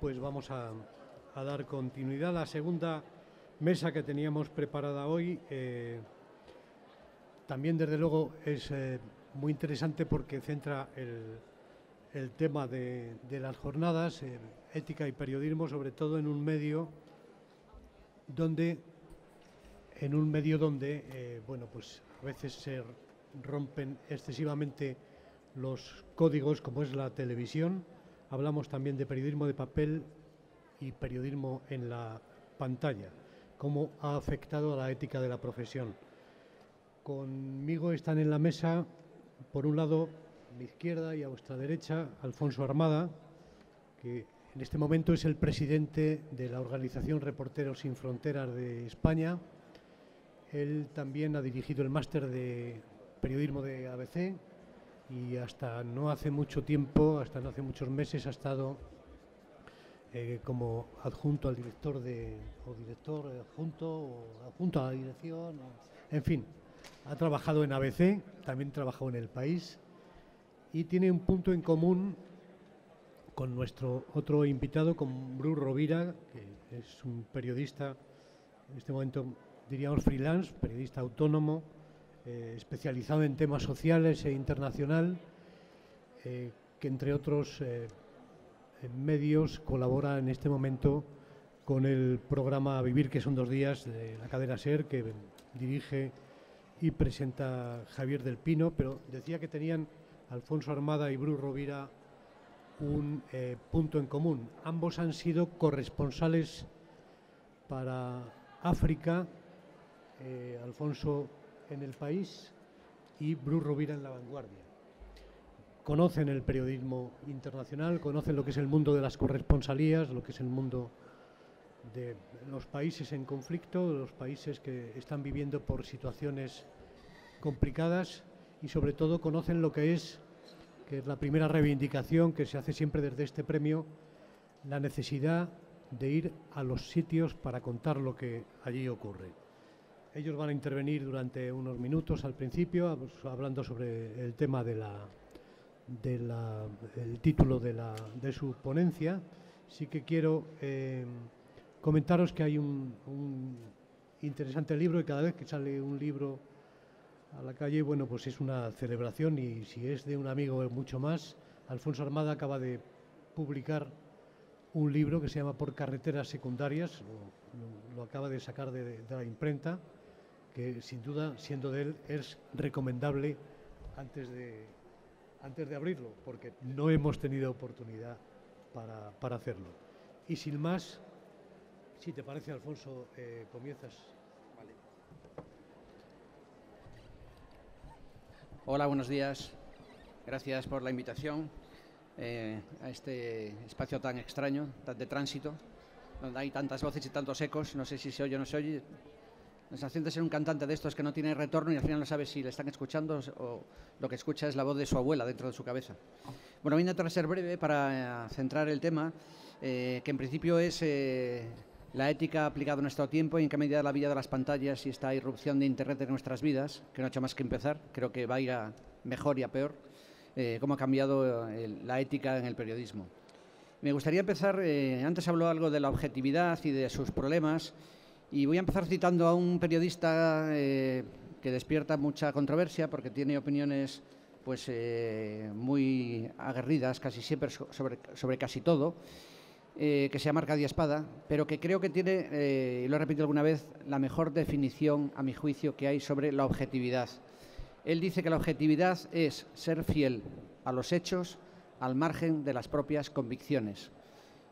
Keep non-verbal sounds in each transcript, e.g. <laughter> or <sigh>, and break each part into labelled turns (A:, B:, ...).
A: pues vamos a, dar continuidad a la segunda mesa que teníamos preparada hoy. Eh, también, desde luego, es eh, muy interesante porque centra el, tema de, las jornadas, eh, ética y periodismo, sobre todo en un medio donde, en un medio donde, bueno, pues a veces se rompen excesivamente los códigos, como es la televisión hablamos también de periodismo de papel y periodismo en la pantalla, cómo ha afectado a la ética de la profesión. Conmigo están en la mesa, por un lado, a mi izquierda y a vuestra derecha, Alfonso Armada, que en este momento es el presidente de la organización Reporteros sin Fronteras de España. Él también ha dirigido el máster de periodismo de ABC y hasta no hace mucho tiempo, hasta no hace muchos meses, ha estado eh, como adjunto al director de, o director adjunto, o adjunto a la dirección, en fin, ha trabajado en ABC, también trabajó en El País y tiene un punto en común con nuestro otro invitado, con Bruce Rovira, que es un periodista, en este momento diríamos freelance, periodista autónomo, eh, especializado en temas sociales e internacional, eh, que entre otros eh, medios colabora en este momento con el programa Vivir, que son dos días de la cadena SER, que dirige y presenta Javier del Pino, pero decía que tenían Alfonso Armada y Bruce Rovira un punto en común. Ambos han sido corresponsales para África. Alfonso en el país y Bruce Rovira en la vanguardia. Conocen el periodismo internacional, conocen lo que es el mundo de las corresponsalías, lo que es el mundo de los países en conflicto, de los países que están viviendo por situaciones complicadas y sobre todo conocen lo que es, que es la primera reivindicación que se hace siempre desde este premio, la necesidad de ir a los sitios para contar lo que allí ocurre. Ellos van a intervenir durante unos minutos al principio, pues, hablando sobre el tema de la, el título de su ponencia. Sí que quiero eh, comentaros que hay un, interesante libro y cada vez que sale un libro a la calle, bueno, pues es una celebración y si es de un amigo es mucho más. Alfonso Armada acaba de publicar un libro que se llama Por carreteras secundarias, lo, acaba de sacar de la imprenta que sin duda, siendo de él, es recomendable antes de, antes de abrirlo, porque no hemos tenido oportunidad para, hacerlo. Y sin más, si te parece, Alfonso, eh, comienzas.
B: Hola, buenos días. Gracias por la invitación eh, a este espacio tan extraño, tan de tránsito, donde hay tantas voces y tantos ecos. No sé si se oye o no se oye. La sensación de ser un cantante de estos que no tiene retorno y al final no sabe si le están escuchando o lo que escucha es la voz de su abuela dentro de su cabeza. Bueno, voy a intentar ser breve para eh, centrar el tema, eh, que en principio es eh, la ética aplicada a nuestro tiempo y en qué medida la vida de las pantallas y esta irrupción de Internet en nuestras vidas, que no ha hecho más que empezar, creo que va a ir a mejor y a peor, cómo ha cambiado la ética en el periodismo. Me gustaría empezar, antes habló algo de la objetividad y de sus problemas, y voy a empezar citando a un periodista eh, que despierta mucha controversia porque tiene opiniones pues, eh, muy aguerridas, casi siempre sobre, sobre casi todo, eh, que se llama Arcadia Espada, pero que creo que tiene, y lo he repetido alguna vez, la mejor definición, a mi juicio, que hay sobre la objetividad. Él dice que la objetividad es ser fiel a los hechos al margen de las propias convicciones.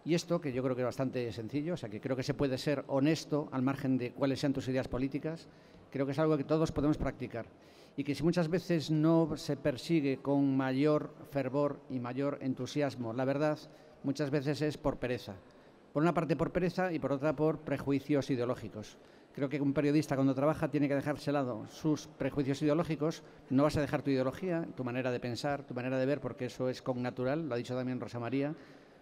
B: Y esto, que yo creo que es bastante sencillo, o sea, que creo que se puede ser honesto al margen de cuáles sean tus ideas políticas, creo que es algo que todos podemos practicar. Y que si muchas veces no se persigue con mayor fervor y mayor entusiasmo la verdad, muchas veces es por pereza. Por una parte por pereza y por otra por prejuicios ideológicos. Creo que un periodista cuando trabaja tiene que dejarse de lado sus prejuicios ideológicos. No vas a dejar tu ideología, tu manera de pensar, tu manera de ver, porque eso es con natural, lo ha dicho también Rosa María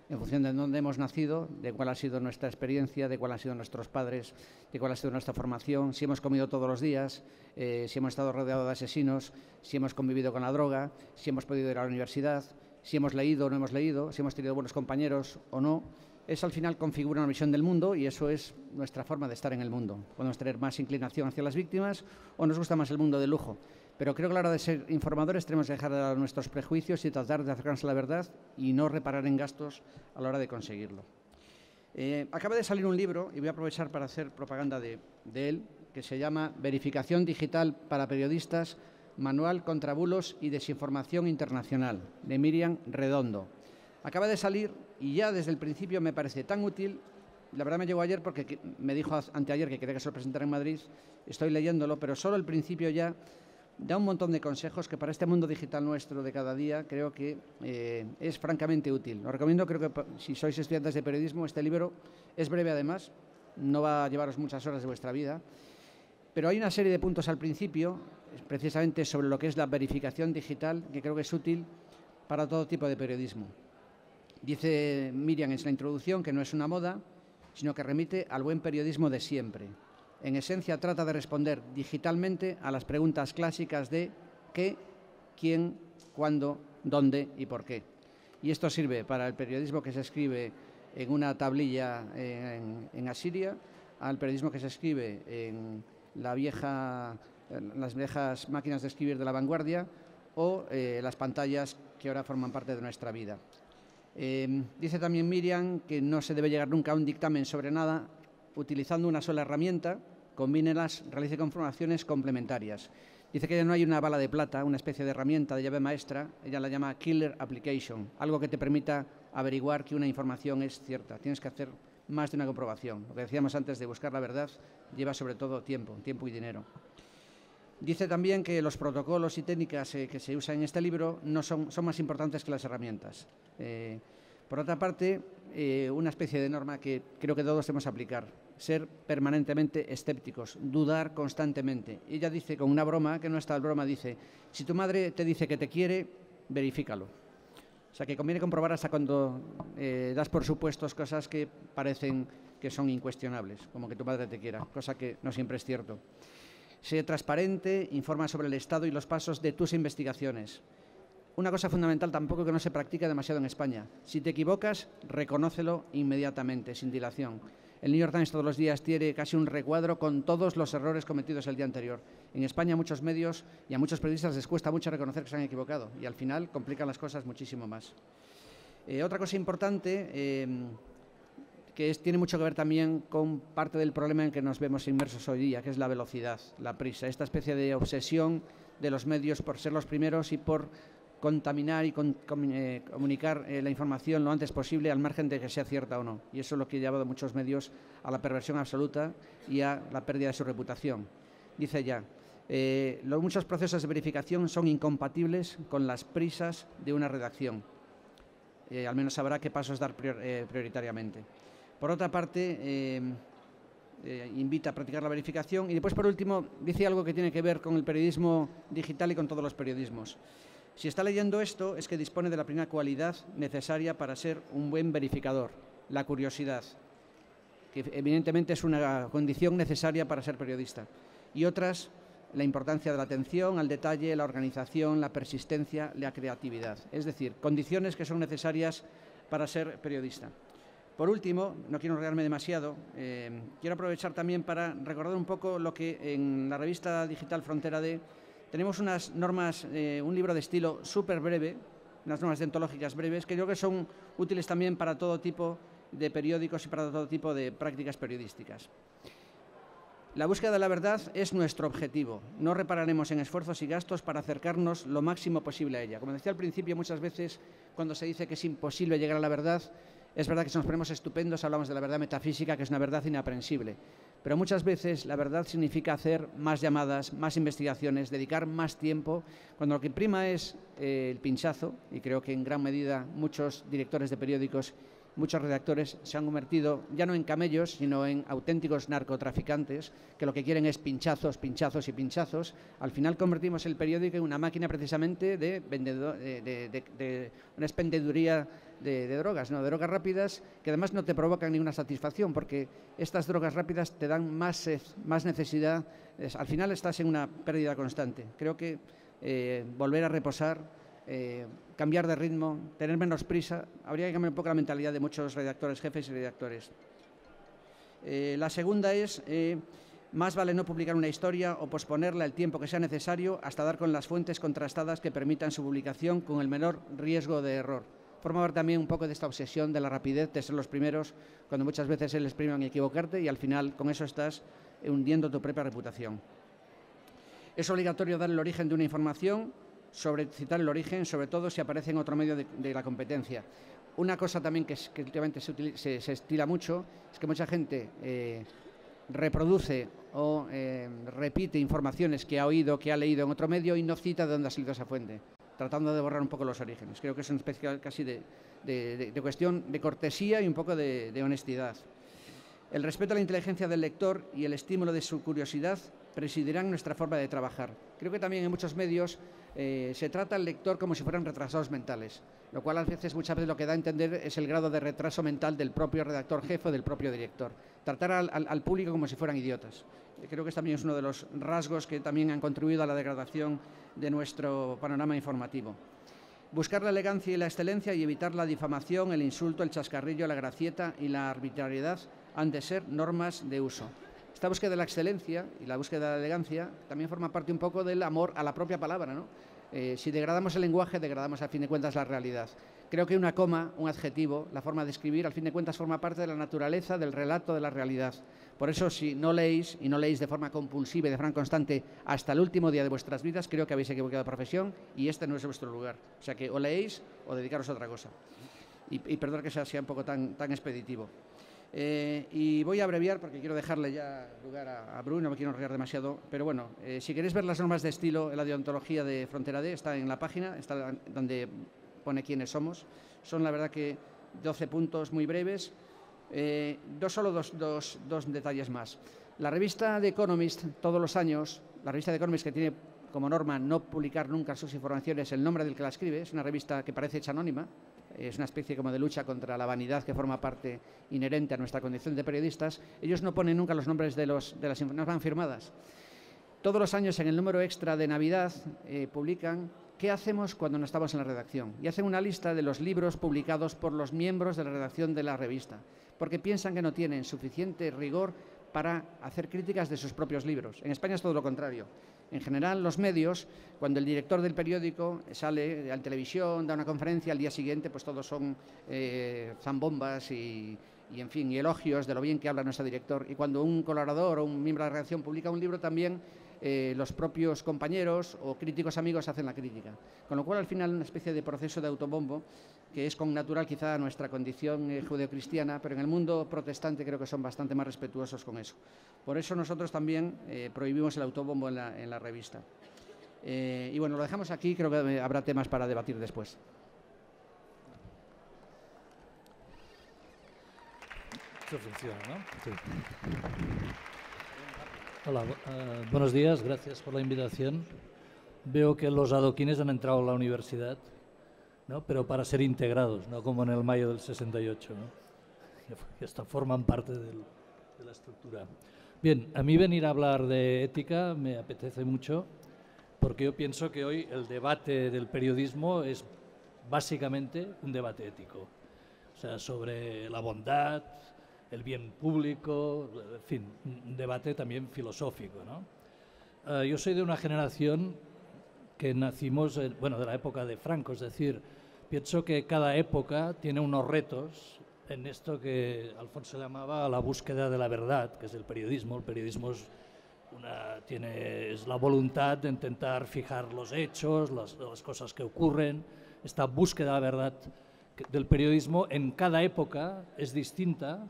B: en función de dónde hemos nacido, de cuál ha sido nuestra experiencia, de cuál han sido nuestros padres, de cuál ha sido nuestra formación, si hemos comido todos los días, eh, si hemos estado rodeados de asesinos, si hemos convivido con la droga, si hemos podido ir a la universidad, si hemos leído o no hemos leído, si hemos tenido buenos compañeros o no. es al final configura una visión del mundo y eso es nuestra forma de estar en el mundo. Podemos tener más inclinación hacia las víctimas o nos gusta más el mundo de lujo. Pero creo que a la hora de ser informadores tenemos que dejar nuestros prejuicios y tratar de acercarnos a la verdad y no reparar en gastos a la hora de conseguirlo. Eh, acaba de salir un libro, y voy a aprovechar para hacer propaganda de, de él, que se llama Verificación Digital para Periodistas, Manual contra Bulos y Desinformación Internacional, de Miriam Redondo. Acaba de salir y ya desde el principio me parece tan útil. La verdad me llegó ayer porque me dijo anteayer que quería que se lo presentara en Madrid. Estoy leyéndolo, pero solo el principio ya da un montón de consejos que para este mundo digital nuestro de cada día creo que eh, es francamente útil. Lo recomiendo, creo que si sois estudiantes de periodismo, este libro es breve además, no va a llevaros muchas horas de vuestra vida, pero hay una serie de puntos al principio, precisamente sobre lo que es la verificación digital, que creo que es útil para todo tipo de periodismo. Dice Miriam en la introducción que no es una moda, sino que remite al buen periodismo de siempre. En esencia trata de responder digitalmente a las preguntas clásicas de qué, quién, cuándo, dónde y por qué. Y esto sirve para el periodismo que se escribe en una tablilla en, Asiria, al periodismo que se escribe en las viejas máquinas de escribir de la vanguardia o eh, las pantallas que ahora forman parte de nuestra vida. Em, dice también Miriam que no se debe llegar nunca a un dictamen sobre nada utilizando una sola herramienta, combínelas, realice conformaciones complementarias. Dice que no hay una bala de plata, una especie de herramienta de llave maestra, ella la llama killer application, algo que te permita averiguar que una información es cierta. Tienes que hacer más de una comprobación. Lo que decíamos antes de buscar la verdad lleva sobre todo tiempo, tiempo y dinero. Dice también que los protocolos y técnicas eh, que se usan en este libro no son, son más importantes que las herramientas. Eh, por otra parte, eh, una especie de norma que creo que todos debemos aplicar, ser permanentemente escépticos, dudar constantemente. Ella dice con una broma, que no está broma, dice, si tu madre te dice que te quiere, verifícalo. O sea que conviene comprobar hasta cuando das por supuestos cosas que parecen que son incuestionables, como que tu madre te quiera, cosa que no siempre es cierto. Sé transparente, informa sobre el estado y los pasos de tus investigaciones. Una cosa fundamental tampoco que no se practica demasiado en España. Si te equivocas, reconócelo inmediatamente, sin dilación. El New York Times todos los días tiene casi un recuadro con todos los errores cometidos el día anterior. En España a muchos medios y a muchos periodistas les cuesta mucho reconocer que se han equivocado y al final complican las cosas muchísimo más. Eh, otra cosa importante, eh, que tiene mucho que ver también con parte del problema en que nos vemos inmersos hoy día, que es la velocidad, la prisa, esta especie de obsesión de los medios por ser los primeros y por contaminar y eh, comunicar eh, la información lo antes posible al margen de que sea cierta o no. Y eso es lo que ha llevado a muchos medios a la perversión absoluta y a la pérdida de su reputación. Dice ya, eh, los, muchos procesos de verificación son incompatibles con las prisas de una redacción. al menos sabrá qué pasos dar prioritariamente. Por otra parte, eh, eh, invita a practicar la verificación y después, por último, dice algo que tiene que ver con el periodismo digital y con todos los periodismos. Si está leyendo esto, es que dispone de la primera cualidad necesaria para ser un buen verificador, la curiosidad, que evidentemente es una condición necesaria para ser periodista. Y otras, la importancia de la atención al detalle, la organización, la persistencia, la creatividad. Es decir, condiciones que son necesarias para ser periodista. Por último, no quiero enredarme demasiado, eh, quiero aprovechar también para recordar un poco lo que en la revista digital Frontera D tenemos unas normas, eh, un libro de estilo súper breve, unas normas deontológicas breves, que creo que son útiles también para todo tipo de periódicos y para todo tipo de prácticas periodísticas. La búsqueda de la verdad es nuestro objetivo. No repararemos en esfuerzos y gastos para acercarnos lo máximo posible a ella. Como decía al principio, muchas veces cuando se dice que es imposible llegar a la verdad, es verdad que si nos ponemos estupendos hablamos de la verdad metafísica, que es una verdad inaprensible, pero muchas veces la verdad significa hacer más llamadas, más investigaciones, dedicar más tiempo, cuando lo que prima es eh, el pinchazo, y creo que en gran medida muchos directores de periódicos muchos redactores se han convertido ya no en camellos, sino en auténticos narcotraficantes, que lo que quieren es pinchazos, pinchazos y pinchazos. Al final convertimos el periódico en una máquina precisamente de, vendedor, de, una expendeduría de, drogas, ¿no? de drogas rápidas, que además no te provocan ninguna satisfacción, porque estas drogas rápidas te dan más, más necesidad. al final estás en una pérdida constante. Creo que eh, volver a reposar eh, cambiar de ritmo, tener menos prisa. Habría que cambiar un poco la mentalidad de muchos redactores, jefes y redactores. Eh, la segunda es, eh, más vale no publicar una historia o posponerla el tiempo que sea necesario hasta dar con las fuentes contrastadas que permitan su publicación con el menor riesgo de error. Forma también un poco de esta obsesión de la rapidez, de ser los primeros, cuando muchas veces es el primero en equivocarte y al final con eso estás hundiendo tu propia reputación. Es obligatorio dar el origen de una información, sobre citar el origen, sobre todo si aparece en otro medio de, la competencia. Una cosa también que, últimamente se, estila mucho es que mucha gente eh, reproduce o eh, repite informaciones que ha oído, que ha leído en otro medio y no cita de dónde ha salido esa fuente, tratando de borrar un poco los orígenes. Creo que es una especie casi de, cuestión de cortesía y un poco de honestidad. El respeto a la inteligencia del lector y el estímulo de su curiosidad presidirán nuestra forma de trabajar. Creo que también en muchos medios eh, se trata al lector como si fueran retrasados mentales, lo cual a veces, muchas veces lo que da a entender es el grado de retraso mental del propio redactor jefe o del propio director. Tratar al, público como si fueran idiotas. Creo que también es uno de los rasgos que también han contribuido a la degradación de nuestro panorama informativo. Buscar la elegancia y la excelencia y evitar la difamación, el insulto, el chascarrillo, la gracieta y la arbitrariedad han de ser normas de uso. Esta búsqueda de la excelencia y la búsqueda de la elegancia también forma parte un poco del amor a la propia palabra. ¿no? Eh, si degradamos el lenguaje, degradamos a fin de cuentas la realidad. Creo que una coma, un adjetivo, la forma de escribir, al fin de cuentas forma parte de la naturaleza, del relato, de la realidad. Por eso, si no leéis y no leéis de forma compulsiva y de forma constante hasta el último día de vuestras vidas, creo que habéis equivocado de profesión y este no es vuestro lugar. O sea que o leéis o dedicaros a otra cosa. Y, y perdón que sea, sea un poco tan, tan expeditivo. Eh, y voy a abreviar porque quiero dejarle ya lugar a, Bruno, no me quiero enrollar demasiado. Pero bueno, eh, si queréis ver las normas de estilo, la deontología de Frontera D está en la página, está donde pone quiénes somos. Son la verdad que 12 puntos muy breves. Eh, dos, solo dos, dos, dos detalles más. La revista The Economist, todos los años, la revista The Economist que tiene como norma no publicar nunca sus informaciones el nombre del que la escribe, es una revista que parece hecha anónima, es una especie como de lucha contra la vanidad que forma parte inherente a nuestra condición de periodistas, ellos no ponen nunca los nombres de, los, de las informaciones firmadas. Todos los años en el número extra de Navidad eh, publican qué hacemos cuando no estamos en la redacción y hacen una lista de los libros publicados por los miembros de la redacción de la revista, porque piensan que no tienen suficiente rigor para hacer críticas de sus propios libros. En España es todo lo contrario. En general, los medios, cuando el director del periódico sale a la televisión, da una conferencia, al día siguiente, pues todos son eh, zambombas y, en fin, y elogios de lo bien que habla nuestro director. Y cuando un colaborador o un miembro de la redacción publica un libro, también eh, los propios compañeros o críticos amigos hacen la crítica. Con lo cual, al final, una especie de proceso de autobombo que es con natural quizá nuestra condición eh, judeocristiana, pero en el mundo protestante creo que son bastante más respetuosos con eso. Por eso nosotros también eh, prohibimos el autobombo en la, revista. y bueno, lo dejamos aquí, creo que habrá temas para debatir después.
C: funciona, ¿no? Hola, eh, buenos días, gracias por la invitación. Veo que los adoquines han entrado a la universidad, ¿no? pero para ser integrados, no como en el mayo del 68. ¿no? <laughs> Esta forman parte de la estructura. Bien, a mí venir a hablar de ética me apetece mucho porque yo pienso que hoy el debate del periodismo es básicamente un debate ético. O sea, sobre la bondad, el bien público, en fin, un debate también filosófico. ¿no? Eh, yo soy de una generación que nacimos, bueno, de la época de Franco, es decir, pienso que cada época tiene unos retos en esto que Alfonso llamaba la búsqueda de la verdad, que es el periodismo. El periodismo es, una, tiene, es la voluntad de intentar fijar los hechos, las, las cosas que ocurren, esta búsqueda de la verdad del periodismo en cada época es distinta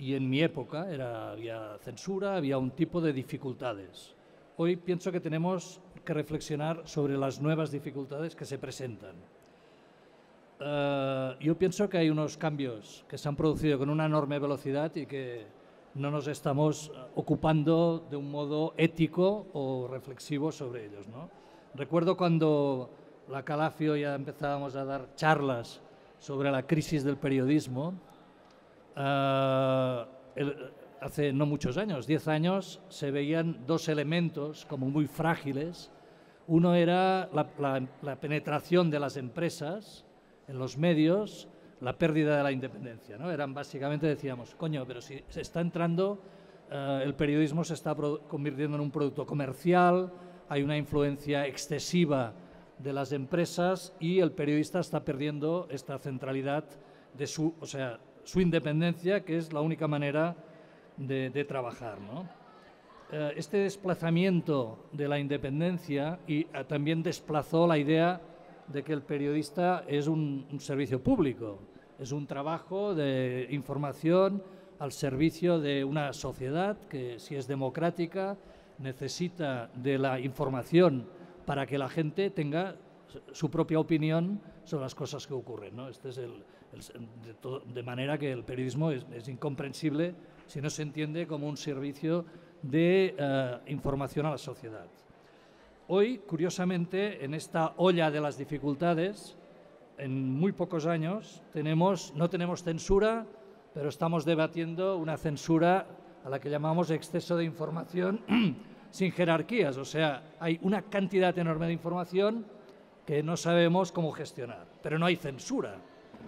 C: y en mi época era, había censura, había un tipo de dificultades. Hoy pienso que tenemos que reflexionar sobre las nuevas dificultades que se presentan. Uh, yo pienso que hay unos cambios que se han producido con una enorme velocidad y que no nos estamos ocupando de un modo ético o reflexivo sobre ellos. ¿no? Recuerdo cuando la Calafio ya empezábamos a dar charlas sobre la crisis del periodismo, El, hace no muchos años, 10 años, se veían dos elementos como muy frágiles. Uno era la, penetración de las empresas en los medios, la pérdida de la independencia. ¿no? Eran básicamente, decíamos, coño, pero si se está entrando, eh, el periodismo se está convirtiendo en un producto comercial, hay una influencia excesiva de las empresas y el periodista está perdiendo esta centralidad de su, o sea, su independencia, que es la única manera de, trabajar. ¿no? Eh, este desplazamiento de la independencia y eh, también desplazó la idea de que el periodista es un, servicio público, es un trabajo de información al servicio de una sociedad que si es democrática necesita de la información para que la gente tenga su propia opinión sobre las cosas que ocurren. ¿no? Este es el, de, manera que el periodismo es, es incomprensible si no se entiende como un servicio de eh, información a la sociedad. Hoy, curiosamente, en esta olla de las dificultades, en muy pocos años, tenemos, no tenemos censura, pero estamos debatiendo una censura a la que llamamos exceso de información <clears throat> sin jerarquías. O sea, hay una cantidad enorme de información que no sabemos cómo gestionar, pero no hay censura.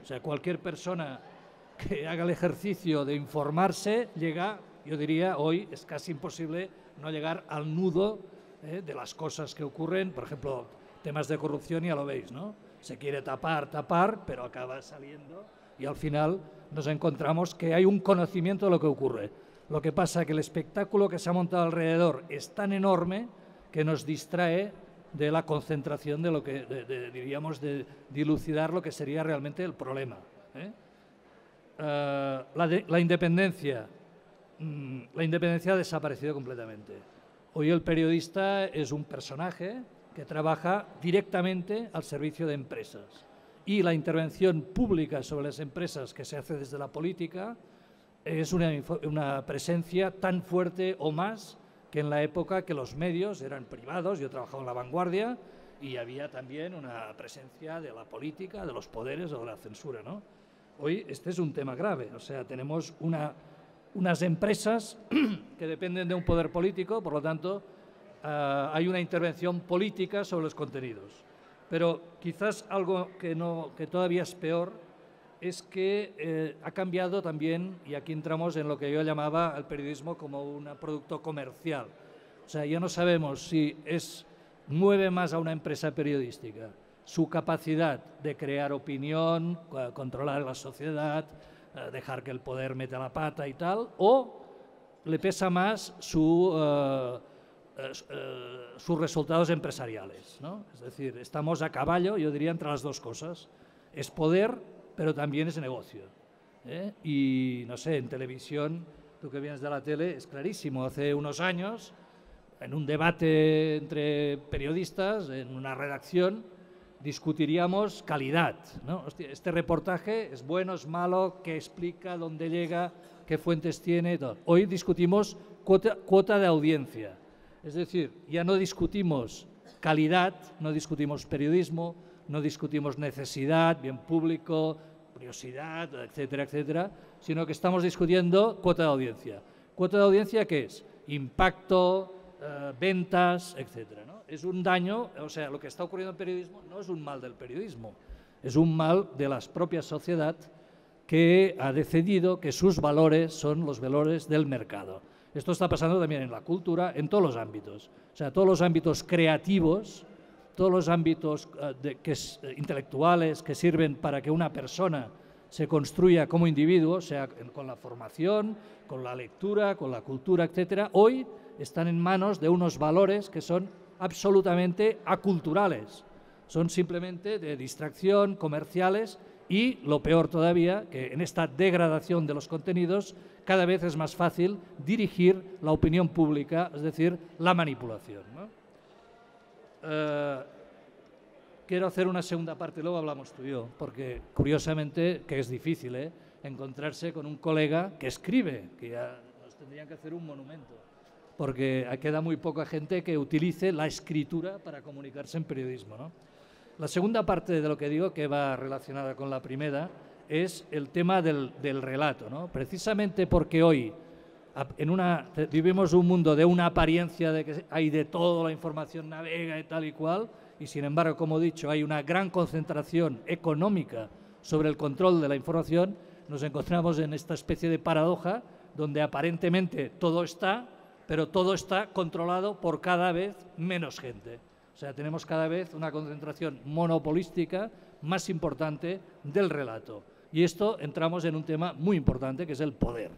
C: O sea, cualquier persona que haga el ejercicio de informarse llega yo diría hoy es casi imposible no llegar al nudo eh, de las cosas que ocurren, por ejemplo, temas de corrupción, ya lo veis, ¿no? Se quiere tapar, tapar, pero acaba saliendo y al final nos encontramos que hay un conocimiento de lo que ocurre. Lo que pasa es que el espectáculo que se ha montado alrededor es tan enorme que nos distrae de la concentración de lo que diríamos de dilucidar lo que sería realmente el problema. ¿eh? Eh, la independencia Mm, la independencia ha desaparecido completamente. Hoy el periodista es un personaje que trabaja directamente al servicio de empresas. Y la intervención pública sobre las empresas que se hace desde la política es una, una, presencia tan fuerte o más que en la época que los medios eran privados, yo trabajaba en la vanguardia y había también una presencia de la política, de los poderes o de la censura. ¿no? Hoy este es un tema grave, o sea, tenemos una unas empresas <clears throat> que dependen de un poder político, por lo tanto, eh, hay una intervención política sobre los contenidos. Pero quizás algo que, no, que todavía es peor es que eh, ha cambiado también, y aquí entramos en lo que yo llamaba al periodismo como un producto comercial. O sea, ya no sabemos si es, mueve más a una empresa periodística su capacidad de crear opinión, controlar la sociedad, eh, dejar que el poder meta la pata y tal, o le pesa más su, eh, sus resultados empresariales. ¿no? Es decir, estamos a caballo, yo diría, entre las dos cosas. Es poder, pero también es negocio. Y no sé, en televisión, tú que vienes de la tele, es clarísimo. Hace unos años, en un debate entre periodistas, en una redacción, discutiríamos calidad. ¿no? este reportaje es bueno, es malo, qué explica, dónde llega, qué fuentes tiene. Todo. Hoy discutimos cuota, cuota de audiencia. Es decir, ya no discutimos calidad, no discutimos periodismo, no discutimos necesidad, bien público, curiosidad, etcétera, etcétera, sino que estamos discutiendo cuota de audiencia. ¿Cuota de audiencia qué es? Impacto, eh, ventas, etcétera es un daño, o sea, lo que está ocurriendo en periodismo no es un mal del periodismo, es un mal de la propia sociedad que ha decidido que sus valores son los valores del mercado. Esto está pasando también en la cultura, en todos los ámbitos. O sea, todos los ámbitos creativos, todos los ámbitos eh, eh, intelectuales que sirven para que una persona se construya como individuo, sea con la formación, con la lectura, con la cultura, etcétera, hoy están en manos de unos valores que son absolutamente aculturales. Son simplemente de distracción, comerciales y, lo peor todavía, que en esta degradación de los contenidos cada vez es más fácil dirigir la opinión pública, es decir, la manipulación. Eh, quiero hacer una segunda parte, luego hablamos tú y yo, porque curiosamente, que es difícil, ¿eh? encontrarse con un colega que escribe, que ya nos tendrían que hacer un monumento porque queda muy poca gente que utilice la escritura para comunicarse en periodismo. ¿no? La segunda parte de lo que digo, que va relacionada con la primera, es el tema del, relato. ¿no? Precisamente porque hoy en una, vivimos un mundo de una apariencia de que hay de todo, la información navega y tal y cual, y sin embargo, como he dicho, hay una gran concentración económica sobre el control de la información, nos encontramos en esta especie de paradoja donde aparentemente todo está, pero todo está controlado por cada vez menos gente. O sea, tenemos cada vez una concentración monopolística más importante del relato. Y esto entramos en un tema muy importante que es el poder.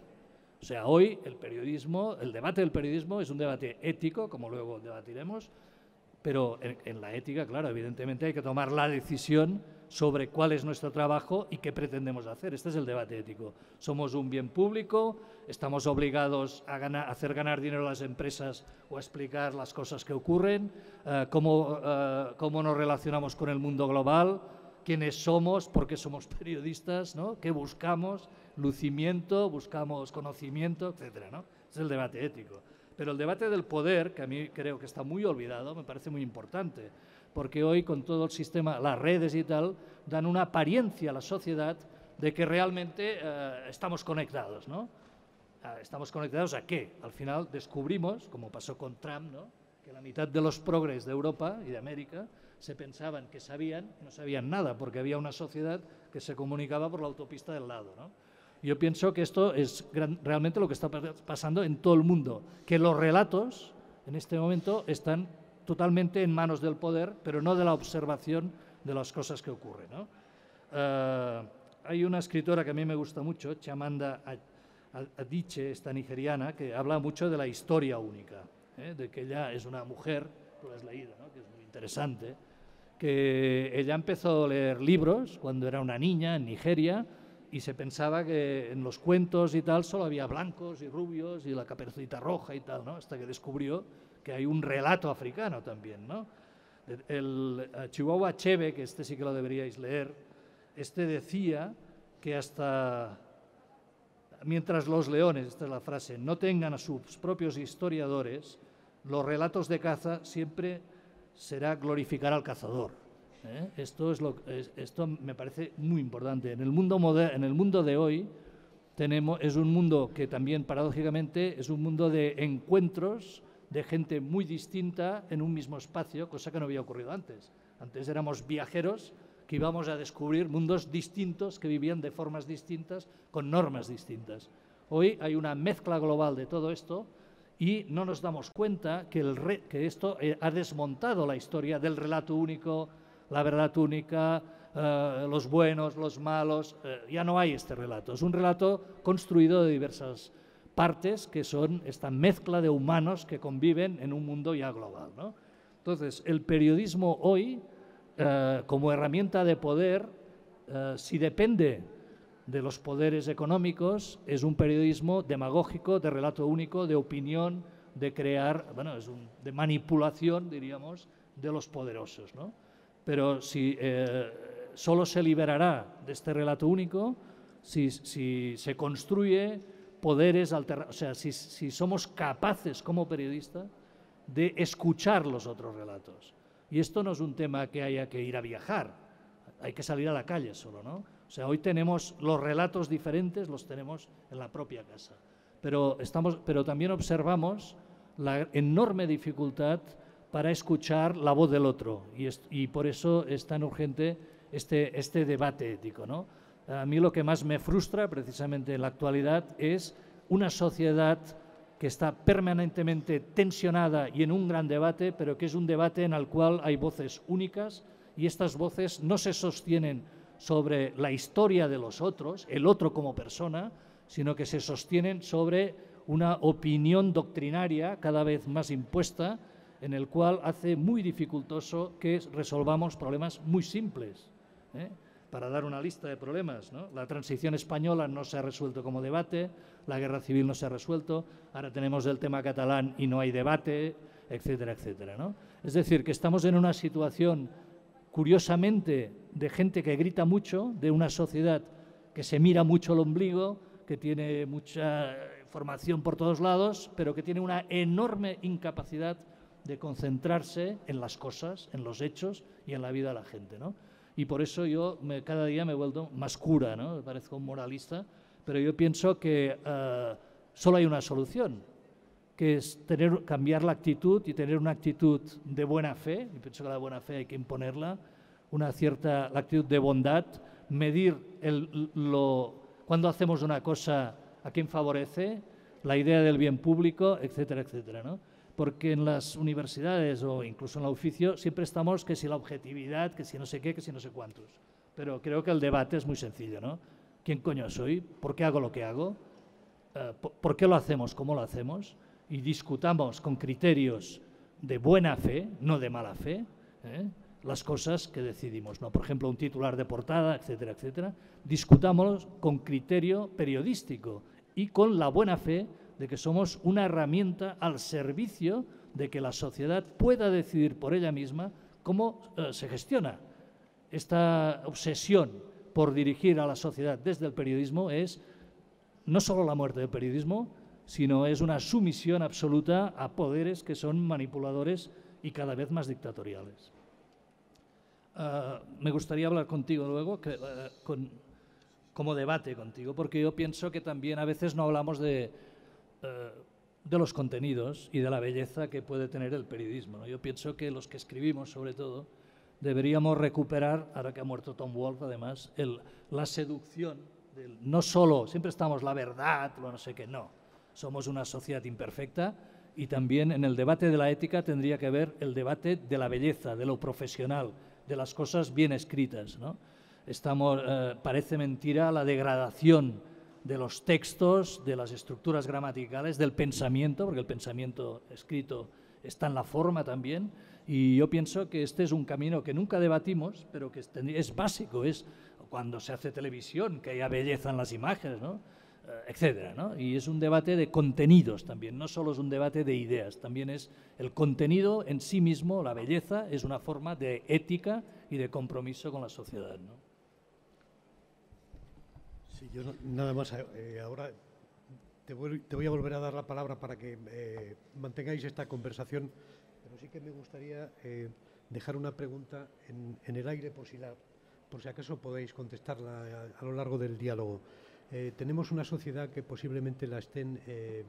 C: O sea, hoy el periodismo, el debate del periodismo es un debate ético, como luego debatiremos, pero en, la ética, claro, evidentemente hay que tomar la decisión sobre cuál es nuestro trabajo y qué pretendemos hacer. Este es el debate ético. Somos un bien público, estamos obligados a, hacer ganar dinero a las empresas o a explicar las cosas que ocurren, eh, cómo, eh, cómo nos relacionamos con el mundo global, quiénes somos, por qué somos <laughs> periodistas, ¿no? qué buscamos, lucimiento, buscamos conocimiento, etcétera, ¿no? Es el debate ético. Pero el debate del poder, que a mí creo que está muy olvidado, me parece muy importante, porque hoy con todo el sistema, las redes y tal, dan una apariencia a la sociedad de que realmente eh, estamos conectados, ¿no? Ah, ¿Estamos conectados a qué? Al final descubrimos, como pasó con Trump, ¿no? que la mitad de los progres de Europa y de América se pensaban que sabían no sabían nada, porque había una sociedad que se comunicaba por la autopista del lado. ¿no? Yo pienso que esto es realmente lo que está pasando en todo el mundo, que los relatos en este momento están totalmente en manos del poder, pero no de la observación de las cosas que ocurren. Eh, hay una escritora que a mí me gusta mucho, Chamanda Adichie, esta nigeriana, que habla mucho de la historia única, ¿eh? de que ella es una mujer, tú la has leído, que es muy interesante, que ella empezó a leer libros cuando era una niña en Nigeria, y se pensaba que en los cuentos y tal solo había blancos y rubios y la caperucita roja y tal, ¿no? Hasta que descubrió que hay un relato africano también, ¿no? El, Chihuahua Cheve, que este sí que lo deberíais leer, este decía que hasta mientras los leones, esta es la frase, no tengan a sus propios historiadores, los relatos de caza siempre será glorificar al cazador. ¿Eh? Esto, es lo, esto me parece muy importante. En el mundo, en el mundo de hoy tenemos, es un mundo que también paradójicamente es un mundo de encuentros de gente muy distinta en un mismo espacio, cosa que no había ocurrido antes. Antes éramos viajeros que íbamos a descubrir mundos distintos que vivían de formas distintas, con normas distintas. Hoy hay una mezcla global de todo esto y no nos damos cuenta que, el que esto eh, ha desmontado la historia del relato único, la verdad única, eh, los buenos, los malos, eh, ya no hay este relato. Es un relato construido de diversas partes que son esta mezcla de humanos que conviven en un mundo ya global. Entonces, el periodismo hoy, eh, como herramienta de poder, si depende de los poderes económicos, es un periodismo demagógico, de relato único, de opinión, de crear, bueno, es un, de manipulación, diríamos, de los poderosos. ¿no? Pero si eh, solo se liberará de este relato único si, se construye poderes alternativos, o sea, si, somos capaces como periodistas de escuchar los otros relatos. Y esto no es un tema que haya que ir a viajar, hay que salir a la calle solo, ¿no? O sea, hoy tenemos los relatos diferentes, los tenemos en la propia casa. Pero, estamos, pero también observamos la enorme dificultad para escuchar la voz del otro y, por eso es tan urgente este, este debate ético. A mí lo que más me frustra precisamente en la actualidad es una sociedad que está permanentemente tensionada y en un gran debate, pero que es un debate en el cual hay voces únicas y estas voces no se sostienen sobre la historia de los otros, el otro como persona, sino que se sostienen sobre una opinión doctrinaria cada vez más impuesta en el cual hace muy dificultoso que resolvamos problemas muy simples. ¿eh? Para dar una lista de problemas, la transición española no se ha resuelto como debate, la guerra civil no se ha resuelto, ahora tenemos el tema catalán y no hay debate, etcétera, etcétera. Es decir, que estamos en una situación, curiosamente, de gente que grita mucho, de una sociedad que se mira mucho el ombligo, que tiene mucha información por todos lados, pero que tiene una enorme incapacidad de concentrarse en las cosas, en los hechos y en la vida de la gente. ¿no? Y por eso yo cada día me he vuelto más cura, ¿no? parezco un moralista, pero yo pienso que eh, solo hay una solución, que es tener, cambiar la actitud y tener una actitud de buena fe, y pienso que la buena fe hay que imponerla, una cierta la actitud de bondad, medir el, lo, cuando hacemos una cosa a quién favorece, la idea del bien público, etcétera, etcétera. ¿no? Porque en las universidades o incluso en el oficio siempre estamos que si la objetividad, que si no sé qué, que si no sé cuántos. Pero creo que el debate es muy sencillo, ¿no? ¿Quién coño soy? ¿Por qué hago lo que hago? Eh, ¿Por qué lo hacemos? ¿Cómo lo hacemos? Y discutamos con criterios de buena fe, no de mala fe, ¿eh? las cosas que decidimos. ¿no? Por ejemplo, un titular de portada, etcétera, etcétera. Discutámoslos con criterio periodístico y con la buena fe de que somos una herramienta al servicio de que la sociedad pueda decidir por ella misma cómo eh, se gestiona. Esta obsesión por dirigir a la sociedad desde el periodismo es no solo la muerte del periodismo, sino es una sumisión absoluta a poderes que son manipuladores y cada vez más dictatoriales. Uh, me gustaría hablar contigo luego, que, uh, con, como debate contigo, porque yo pienso que también a veces no hablamos de, uh, de los contenidos y de la belleza que puede tener el periodismo. Yo pienso que los que escribimos, sobre todo, deberíamos recuperar, ahora que ha muerto Tom Wolfe, además, la seducción del, no solo, siempre estamos la verdad, lo no sé qué, no. Somos una sociedad imperfecta y también en el debate de la ética tendría que haber el debate de la belleza, de lo profesional, de las cosas bien escritas. ¿no? Estamos, eh, parece mentira la degradación de los textos, de las estructuras gramaticales, del pensamiento, porque el pensamiento escrito está en la forma también, y yo pienso que este es un camino que nunca debatimos, pero que es básico, es cuando se hace televisión, que haya belleza en las imágenes, ¿no? Eh, etcétera. ¿no? Y es un debate de contenidos también, no solo es un debate de ideas, también es el contenido en sí mismo, la belleza, es una forma de ética y de compromiso con la sociedad. ¿no?
A: Sí, yo nada más, eh, ahora te voy, a volver a dar la palabra para que eh, mantengáis esta conversación, pero sí que me gustaría eh, dejar una pregunta en, el aire por si, la, por si acaso podéis contestarla a, lo largo del diálogo. Eh, tenemos una sociedad que posiblemente la estén eh,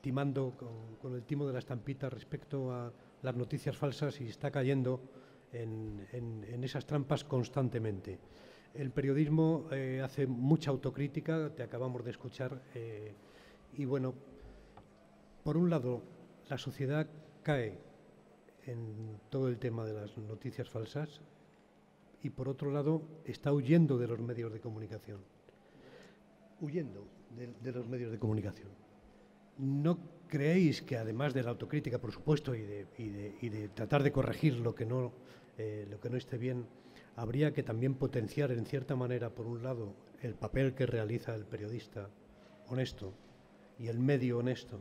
A: timando con, el timo de la estampita respecto a las noticias falsas y está cayendo en, en, en esas trampas constantemente. El periodismo eh, hace mucha autocrítica, te acabamos de escuchar, eh, y bueno, por un lado, la sociedad cae en todo el tema de las noticias falsas y por otro lado está huyendo de los medios de comunicación huyendo de, de, los medios de comunicación. ¿No creéis que además de la autocrítica, por supuesto, y de, y de, y de tratar de corregir lo que, no, eh, lo que no esté bien, habría que también potenciar en cierta manera, por un lado, el papel que realiza el periodista honesto y el medio honesto,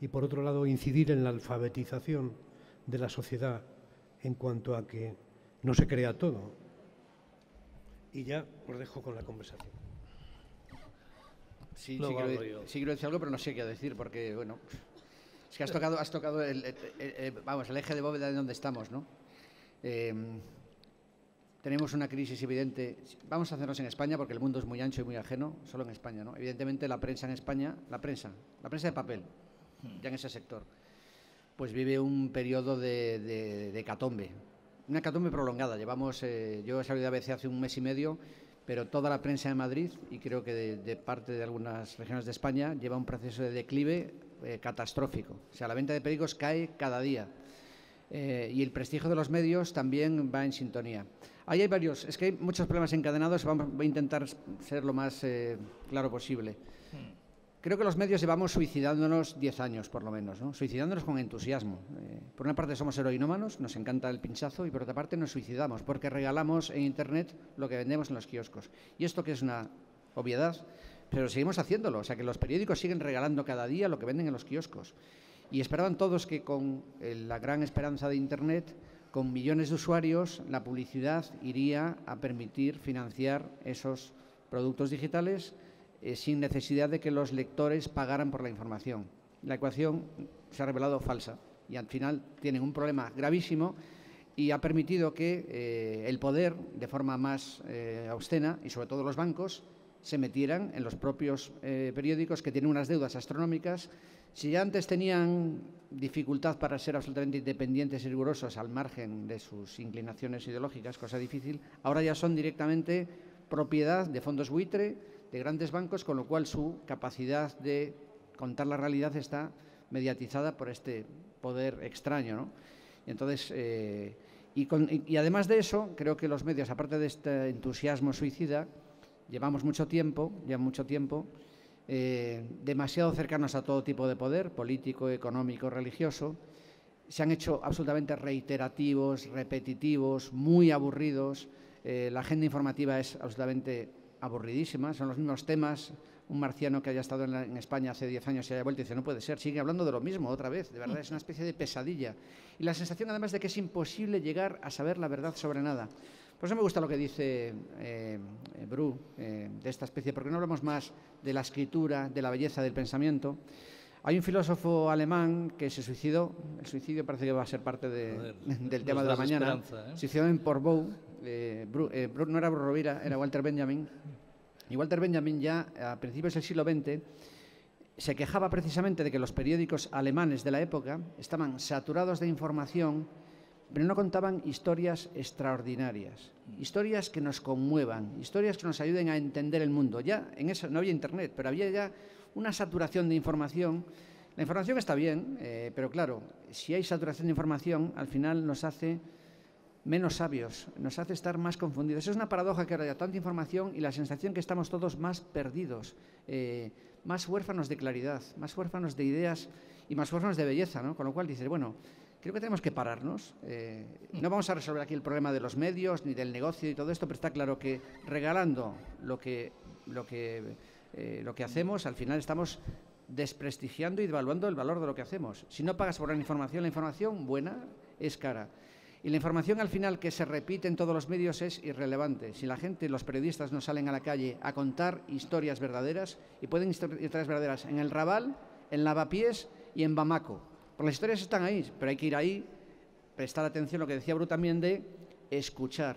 A: y por otro lado, incidir en la alfabetización de la sociedad en cuanto a que no se crea todo? Y ya os dejo con la conversación.
B: Sí, sí quiero, sí quiero, decir algo, pero no sé qué decir, porque, bueno, es que has tocado, has tocado el, el, el, vamos, el eje de bóveda de donde estamos, ¿no? Eh, tenemos una crisis evidente. Vamos a hacernos en España, porque el mundo es muy ancho y muy ajeno, solo en España, ¿no? Evidentemente la prensa en España, la prensa, la prensa de papel, ya en ese sector, pues vive un periodo de, de, de catombe, una catombe prolongada. Llevamos, eh, yo he salido de ABC hace un mes y medio pero toda la prensa de Madrid y creo que de, de, parte de algunas regiones de España lleva un proceso de declive eh, catastrófico. O sea, la venta de periódicos cae cada día eh, y el prestigio de los medios también va en sintonía. Ahí hay varios, es que hay muchos problemas encadenados, vamos, voy a intentar ser lo más eh, claro posible. Creo que los medios llevamos suicidándonos 10 años, por lo menos, ¿no? suicidándonos con entusiasmo. Eh, por una parte somos heroinómanos, nos encanta el pinchazo, y por otra parte nos suicidamos, porque regalamos en Internet lo que vendemos en los kioscos. Y esto que es una obviedad, pero seguimos haciéndolo. O sea, que los periódicos siguen regalando cada día lo que venden en los kioscos. Y esperaban todos que con eh, la gran esperanza de Internet, con millones de usuarios, la publicidad iría a permitir financiar esos productos digitales eh, sin necesidad de que los lectores pagaran por la información. La ecuación se ha revelado falsa y al final tienen un problema gravísimo y ha permitido que eh, el poder, de forma más eh, obscena, y sobre todo los bancos, se metieran en los propios eh, periódicos que tienen unas deudas astronómicas. Si ya antes tenían dificultad para ser absolutamente independientes y rigurosos al margen de sus inclinaciones ideológicas, cosa difícil, ahora ya son directamente propiedad de fondos buitre, de grandes bancos, con lo cual su capacidad de contar la realidad está mediatizada por este poder extraño. Entonces, eh, y, además de eso, creo que los medios, aparte de este entusiasmo suicida, llevamos mucho tiempo, ya mucho tiempo, eh, demasiado cercanos a todo tipo de poder, político, económico, religioso, se han hecho absolutamente reiterativos, repetitivos, muy aburridos. Eh, la agenda informativa es absolutamente aburridísima, son los mismos temas, un marciano que haya estado en, España hace 10 años y haya vuelto y dice, no puede ser, sigue hablando de lo mismo otra vez, de verdad, es una especie de pesadilla. Y la sensación además de que es imposible llegar a saber la verdad sobre nada. Por eso me gusta lo que dice eh, Bru eh, de esta especie, porque no hablamos más de la escritura, de la belleza del pensamiento. Hay un filósofo alemán que se suicidó, el suicidio parece que va a ser parte <laughs> del tema de la mañana, ¿eh? se suicidó en Portbou, no era Bru Rovira, era Walter Benjamin, y Walter Benjamin ya a principios del siglo XX se quejaba precisamente de que los periódicos alemanes de la época estaban saturados de información, pero no contaban historias extraordinarias, historias que nos conmuevan, historias que nos ayuden a entender el mundo. Ya en eso no había internet, pero había ya una saturación de información. La información está bien, eh, pero claro, si hay saturación de información, al final nos hace menos sabios, nos hace estar más confundidos. Es una paradoja que ahora haya tanta información y la sensación que estamos todos más perdidos, eh, más huérfanos de claridad, más huérfanos de ideas y más huérfanos de belleza, ¿no? Con lo cual dices, bueno, creo que tenemos que pararnos. Eh, no vamos a resolver aquí el problema de los medios ni del negocio y todo esto, pero está claro que regalando lo que, lo que, eh, lo que hacemos, al final estamos desprestigiando y devaluando el valor de lo que hacemos. Si no pagas por la información, la información buena es cara. Y la información al final que se repite en todos los medios es irrelevante. Si la gente, los periodistas no salen a la calle a contar historias verdaderas, y pueden historias verdaderas en el Raval, en Lavapiés y en Bamako. Porque las historias están ahí, pero hay que ir ahí, prestar atención a lo que decía Bru también de escuchar.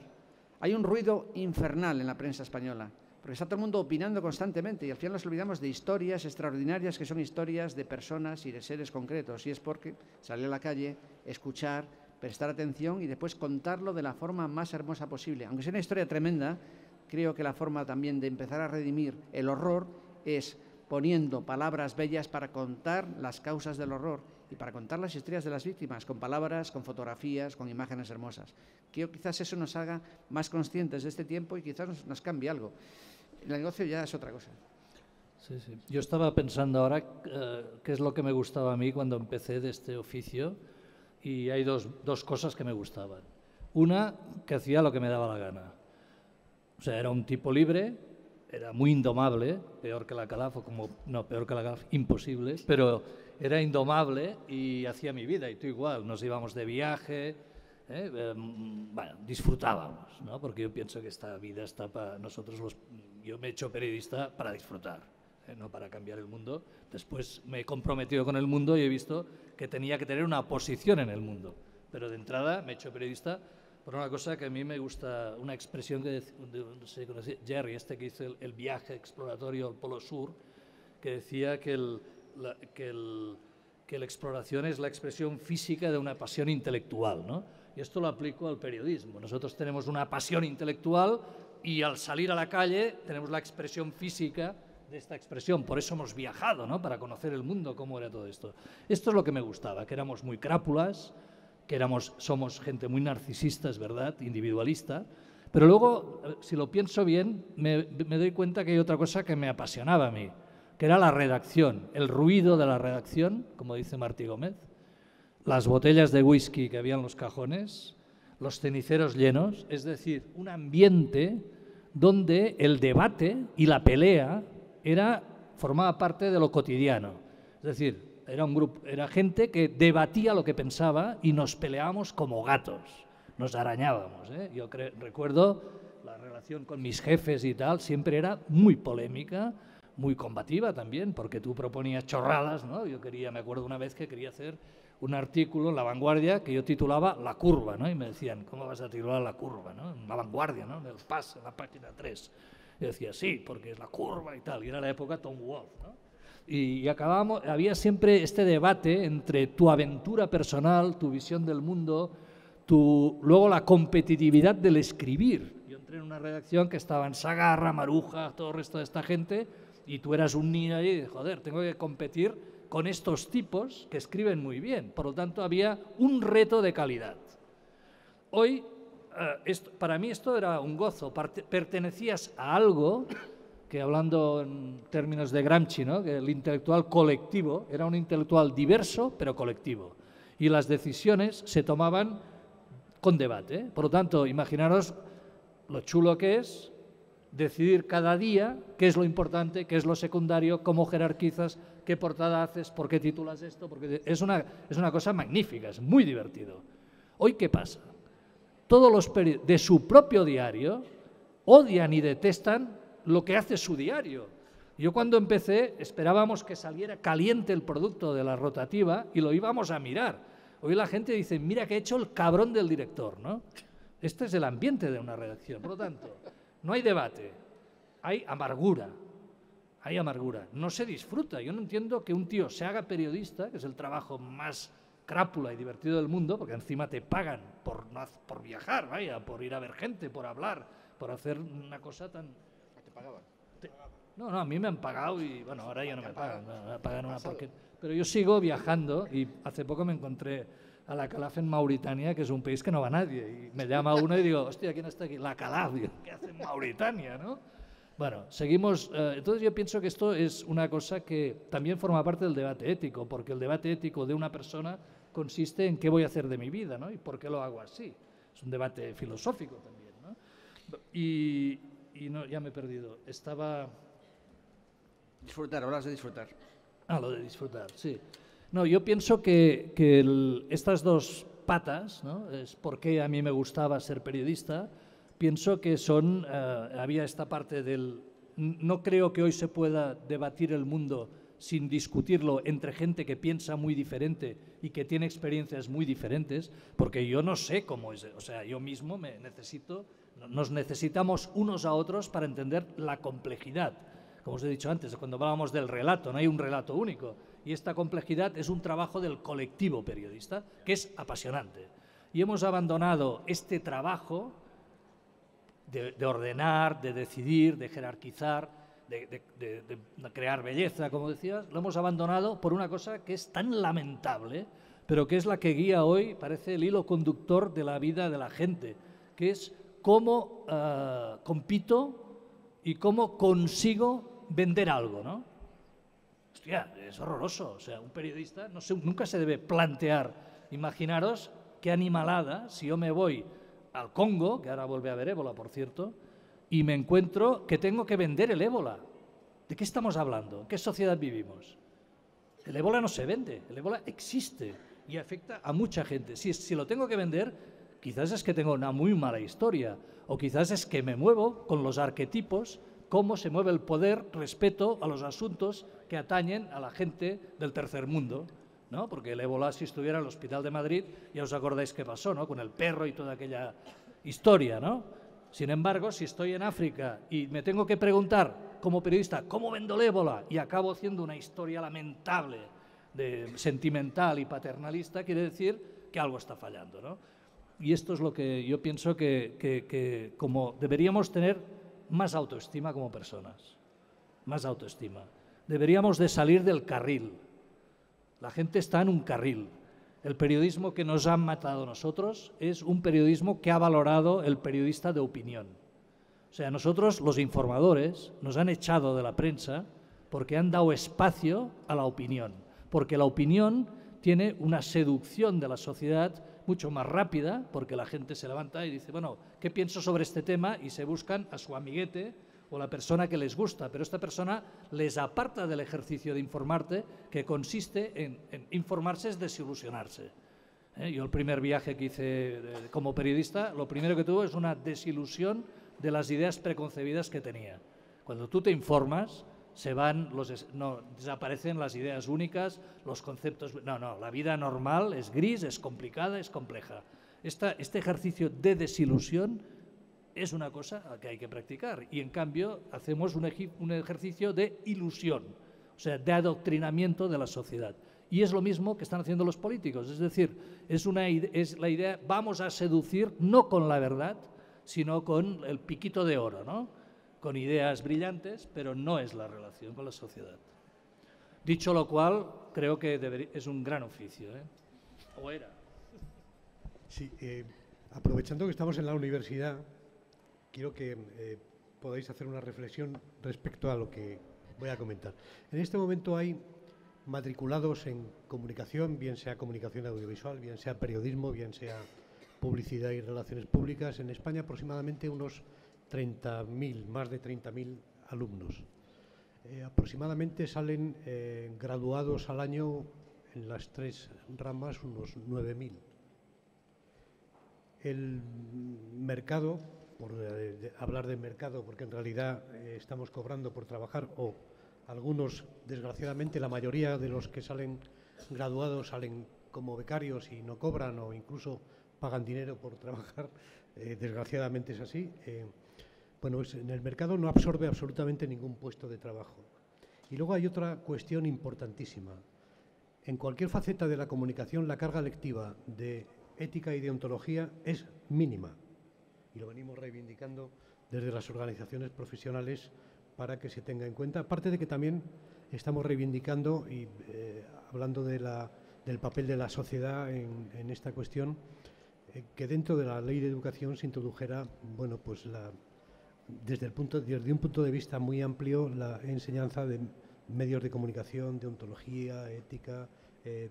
B: Hay un ruido infernal en la prensa española, porque está todo el mundo opinando constantemente y al final nos olvidamos de historias extraordinarias que son historias de personas y de seres concretos. Y es porque salir a la calle, escuchar, prestar atención y después contarlo de la forma más hermosa posible. Aunque sea una historia tremenda, creo que la forma también de empezar a redimir el horror es poniendo palabras bellas para contar las causas del horror y para contar las historias de las víctimas, con palabras, con fotografías, con imágenes hermosas. Que quizás eso nos haga más conscientes de este tiempo y quizás nos, cambie algo. El negocio ya es otra cosa.
C: Sí, sí. Yo estaba pensando ahora eh, qué es lo que me gustaba a mí cuando empecé de este oficio y hay dos, dos cosas que me gustaban. Una, que hacía lo que me daba la gana. O sea, era un tipo libre, era muy indomable, peor que la Calaf, o como, no, peor que la Calaf, imposible, pero era indomable y hacía mi vida, y tú igual, nos íbamos de viaje, ¿eh? Em, bueno, disfrutábamos, ¿no? porque yo pienso que esta vida está para nosotros, los, yo me he hecho periodista para disfrutar, ¿eh? no para cambiar el mundo. Después me he comprometido con el mundo y he visto que tenía que tener una posición en el mundo. Pero de entrada me he hecho periodista por una cosa que a mí me gusta, una expresión que no sé, Jerry, este que hizo el, viaje exploratorio al Polo Sur, que decía que, el, la, que, el, que la exploración es la expresión física de una pasión intelectual. ¿no? Y esto lo aplico al periodismo. Nosotros tenemos una pasión intelectual y al salir a la calle tenemos la expresión física de esta expresión, por eso hemos viajado, ¿no? Para conocer el mundo, cómo era todo esto. Esto es lo que me gustaba, que éramos muy crápulas, que éramos, somos gente muy narcisista, es verdad, individualista, pero luego, si lo pienso bien, me, me doy cuenta que hay otra cosa que me apasionaba a mí, que era la redacción, el ruido de la redacción, como dice Martí Gómez, las botellas de whisky que había en los cajones, los ceniceros llenos, es decir, un ambiente donde el debate y la pelea era, formaba parte de lo cotidiano. Es decir, era, un grupo, era gente que debatía lo que pensaba y nos peleábamos como gatos, nos arañábamos. ¿eh? Yo recuerdo la relación con mis jefes y tal, siempre era muy polémica, muy combativa también, porque tú proponías chorradas, ¿no? Yo quería, me acuerdo una vez que quería hacer un artículo en La Vanguardia que yo titulaba La curva, ¿no? Y me decían, ¿cómo vas a titular La curva, ¿no? La Vanguardia, ¿no? En el PAS, en la página 3. Y decía, sí, porque es la curva y tal, y era la época Tom Wolf. ¿no? Y, acabábamos, había siempre este debate entre tu aventura personal, tu visión del mundo, tu, luego la competitividad del escribir. Yo entré en una redacción que estaban Sagarra, Maruja, todo el resto de esta gente, y tú eras un niño y joder, tengo que competir con estos tipos que escriben muy bien. Por lo tanto, había un reto de calidad. Hoy, eh, para mí esto era un gozo. pertenecías a algo que, hablando en términos de Gramsci, ¿no? el intelectual colectivo era un intelectual diverso, pero colectivo. Y las decisiones se tomaban con debate. Por lo tanto, imaginaros lo chulo que es decidir cada día qué es lo importante, qué es lo secundario, cómo jerarquizas, qué portada haces, por qué titulas esto, porque es una, es una cosa magnífica, es muy divertido. Hoy, ¿qué pasa? Todos los de su propio diario odian y detestan lo que hace su diario. Yo cuando empecé esperábamos que saliera caliente el producto de la rotativa y lo íbamos a mirar. Hoy la gente dice, mira que ha hecho el cabrón del director, ¿no? Este es el ambiente de una redacción. Por lo tanto, no hay debate, hay amargura, hay amargura. No se disfruta. Yo no entiendo que un tío se haga periodista, que es el trabajo más crápula y divertido del mundo, porque encima te pagan por, por viajar, vaya, por ir a ver gente, por hablar, por hacer una cosa tan...
B: ¿Te pagaban?
C: No, no, a mí me han pagado y bueno, ahora ya no me pagan. me pagan una porque... Pero yo sigo viajando y hace poco me encontré a la Calaf en Mauritania, que es un país que no va nadie. Y me llama uno y digo, hostia, ¿quién está aquí? La Calaf, ¿qué hace en Mauritania? ¿no? Bueno, seguimos. Eh, entonces yo pienso que esto es una cosa que también forma parte del debate ético, porque el debate ético de una persona consiste en qué voy a hacer de mi vida, ¿no? Y por qué lo hago así. Es un debate filosófico también, ¿no? Y, y no, ya me he perdido. Estaba...
B: Disfrutar, hablas de disfrutar.
C: Ah, lo de disfrutar, sí. No, yo pienso que, que estas dos patas, ¿no? es por qué a mí me gustaba ser periodista, pienso que son, eh, había esta parte del, no creo que hoy se pueda debatir el mundo sin discutirlo entre gente que piensa muy diferente y que tiene experiencias muy diferentes, porque yo no sé cómo es, o sea, yo mismo me necesito, nos necesitamos unos a otros para entender la complejidad. Como os he dicho antes, cuando hablábamos del relato, no hay un relato único y esta complejidad es un trabajo del colectivo periodista, que es apasionante. Y hemos abandonado este trabajo de, ordenar, de decidir, de jerarquizar, de, de, crear belleza, como decías, lo hemos abandonado por una cosa que es tan lamentable, pero que es la que guía hoy, parece el hilo conductor de la vida de la gente, que es cómo uh, compito y cómo consigo vender algo, ¿no? Hostia, es horroroso. O sea, un periodista no nunca se debe plantear, imaginaros qué animalada si yo me voy al Congo, que ahora vuelve a haber ébola, por cierto, y me encuentro que tengo que vender el ébola. ¿De qué estamos hablando? ¿En qué sociedad vivimos? El ébola no se vende, el ébola existe y afecta a mucha gente. Si, si lo tengo que vender, quizás es que tengo una muy mala historia, o quizás es que me muevo con los arquetipos cómo se mueve el poder respecto a los asuntos que atañen a la gente del tercer mundo. ¿no? Porque el ébola, si estuviera en el Hospital de Madrid, ya os acordáis qué pasó, ¿no? Con el perro y toda aquella historia, ¿no? Sin embargo, si estoy en África y me tengo que preguntar como periodista cómo vendo el ébola y acabo haciendo una historia lamentable, sentimental y paternalista, quiere decir que algo está fallando, ¿no? Y esto es lo que yo pienso que, que como deberíamos tener más autoestima como personas, más autoestima. Deberíamos de salir del carril. La gente está en un carril. El periodismo que nos han matado nosotros es un periodismo que ha valorado el periodista de opinión. O sea, nosotros los informadores nos han echado de la prensa porque han dado espacio a la opinión, porque la opinión tiene una seducción de la sociedad mucho más rápida, porque la gente se levanta y dice, bueno, ¿qué pienso sobre este tema? Y se buscan a su amiguete o la persona que les gusta, pero esta persona les aparta del ejercicio de informarte, que consiste en, informarse es desilusionarse. ¿Eh? Yo el primer viaje que hice eh, como periodista, lo primero que tuve es una desilusión de las ideas preconcebidas que tenía. Cuando tú te informas, se van, los, no, desaparecen las ideas únicas, los conceptos. No, no, la vida normal es gris, es complicada, es compleja. este ejercicio de desilusión es una cosa que hay que practicar y en cambio hacemos un, un ejercicio de ilusión, o sea, de adoctrinamiento de la sociedad. Y es lo mismo que están haciendo los políticos, es decir, es, una, es la idea, vamos a seducir no con la verdad, sino con el piquito de oro, ¿no? Con ideas brillantes, pero no es la relación con la sociedad. Dicho lo cual, creo que es un gran oficio. ¿eh? ¿O era?
A: Sí, eh, aprovechando que estamos en la universidad, quiero que eh, podáis hacer una reflexión respecto a lo que voy a comentar. En este momento hay matriculados en comunicación, bien sea comunicación audiovisual, bien sea periodismo, bien sea publicidad y relaciones públicas, en España aproximadamente unos 30.000, más de 30.000 alumnos. Eh, aproximadamente salen eh, graduados al año en las tres ramas unos 9.000. El mercado, por eh, hablar de mercado, porque en realidad estamos cobrando por trabajar, o algunos, desgraciadamente, la mayoría de los que salen graduados salen como becarios y no cobran o incluso pagan dinero por trabajar, desgraciadamente es así. Bueno, en el mercado no absorbe absolutamente ningún puesto de trabajo. Y luego hay otra cuestión importantísima. En cualquier faceta de la comunicación, la carga lectiva de ética y de ontología es mínima. Y lo venimos reivindicando desde las organizaciones profesionales para que se tenga en cuenta. Aparte de que también estamos reivindicando y eh, hablando de del papel de la sociedad en, esta cuestión, eh, que dentro de la ley de educación se introdujera, bueno, pues la desde, el punto, desde un punto de vista muy amplio la enseñanza de medios de comunicación, de ontología, ética, eh,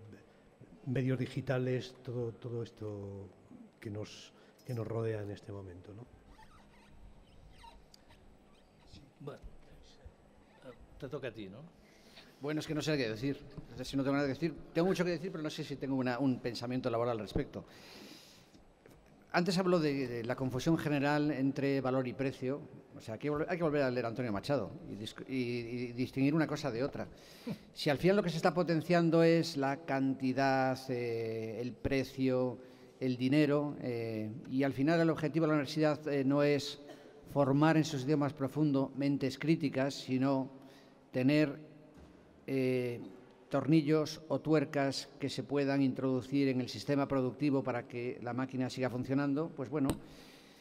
A: medios digitales, todo, todo esto que nos, que nos rodea en este momento. ¿no?
C: Bueno, te toca a ti, ¿no?
B: Bueno, es que no sé qué decir. Si no tengo nada que decir. Tengo mucho que decir, pero no sé si tengo un pensamiento laboral al respecto. Antes habló de, la confusión general entre valor y precio. O sea, hay que, volver a leer a Antonio Machado y, distinguir una cosa de otra. Si al final lo que se está potenciando es la cantidad, eh, el precio, el dinero, eh, y al final el objetivo de la universidad eh, no es formar en sus idiomas profundo mentes críticas, sino tener tornillos o tuercas que se puedan introducir en el sistema productivo para que la máquina siga funcionando, pues bueno,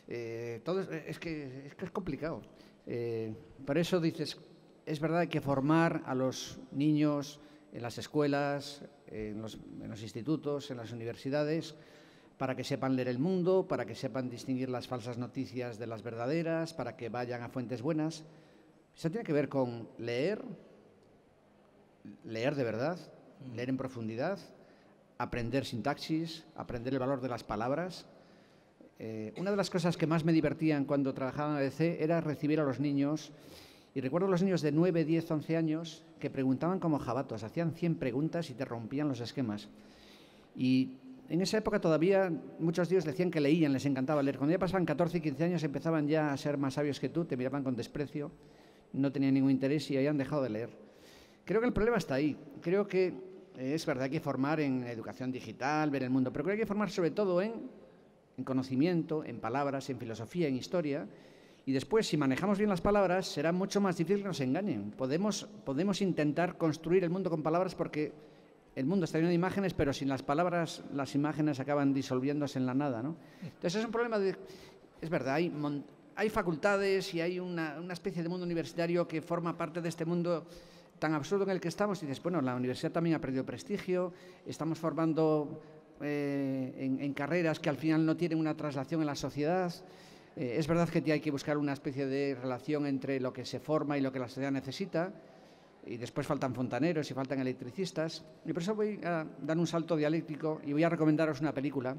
B: eh, todo es, que, es, complicado. Eh, por eso dices, es verdad, que formar a los niños en las escuelas, en los, en los institutos, en las universidades, para que sepan leer el mundo, para que sepan distinguir las falsas noticias de las verdaderas, para que vayan a fuentes buenas. Eso tiene que ver con leer, leer de verdad, mm. leer en profundidad, aprender sintaxis, aprender el valor de las palabras. Eh, una de las cosas que más me divertían cuando trabajaba en ABC era recibir a los niños, y recuerdo a los niños de 9, 10, 11 años que preguntaban como jabatos, hacían 100 preguntas y te rompían los esquemas. Y en esa época todavía muchos días decían que leían, les encantaba leer. Cuando ya pasaban 14 y 15 años empezaban ya a ser más sabios que tú, te miraban con desprecio, no tenían ningún interés y habían dejado de leer. Creo que el problema está ahí. Creo que eh, es verdad, hay que formar en educación digital, ver el mundo, pero creo que hay que formar sobre todo en, conocimiento, en palabras, en filosofía, en historia. Y después, si manejamos bien las palabras, será mucho más difícil que nos engañen. Podemos, podemos intentar construir el mundo con palabras porque el mundo está lleno de imágenes, pero sin las palabras, las imágenes acaban disolviéndose en la nada. ¿no? Entonces es un problema de... Es verdad, hay, hay facultades y hay una, una especie de mundo universitario que forma parte de este mundo tan absurdo en el que estamos y dices, bueno, la universidad también ha perdido prestigio, estamos formando eh, en, carreras que al final no tienen una traslación en la sociedad. Eh, es verdad que hay que buscar una especie de relación entre lo que se forma y lo que la sociedad necesita, y después faltan fontaneros y faltan electricistas. Y por eso voy a dar un salto dialéctico y voy a recomendaros una película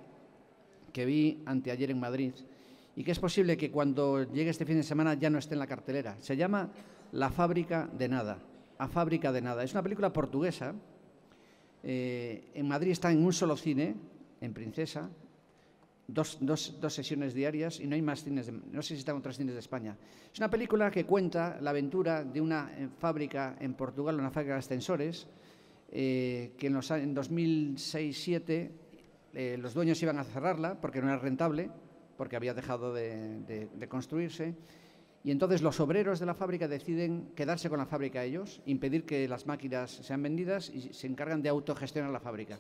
B: que vi anteayer en Madrid y que es posible que cuando llegue este fin de semana ya no esté en la cartelera. Se llama La fábrica de nada a Fábrica de Nada. Es una película portuguesa. Eh, en Madrid está en un solo cine, en Princesa, dos, sesiones diarias y no hay más cines, no sé si están otros cines de España. Es una película que cuenta la aventura de una eh, fábrica en Portugal, una fábrica de ascensores, eh, que en 2006-2007 los dueños iban a cerrarla porque no era rentable, porque había dejado de, construirse. Y entonces los obreros de la fábrica deciden quedarse con la fábrica ellos, impedir que las máquinas sean vendidas y se encargan de autogestionar la fábrica.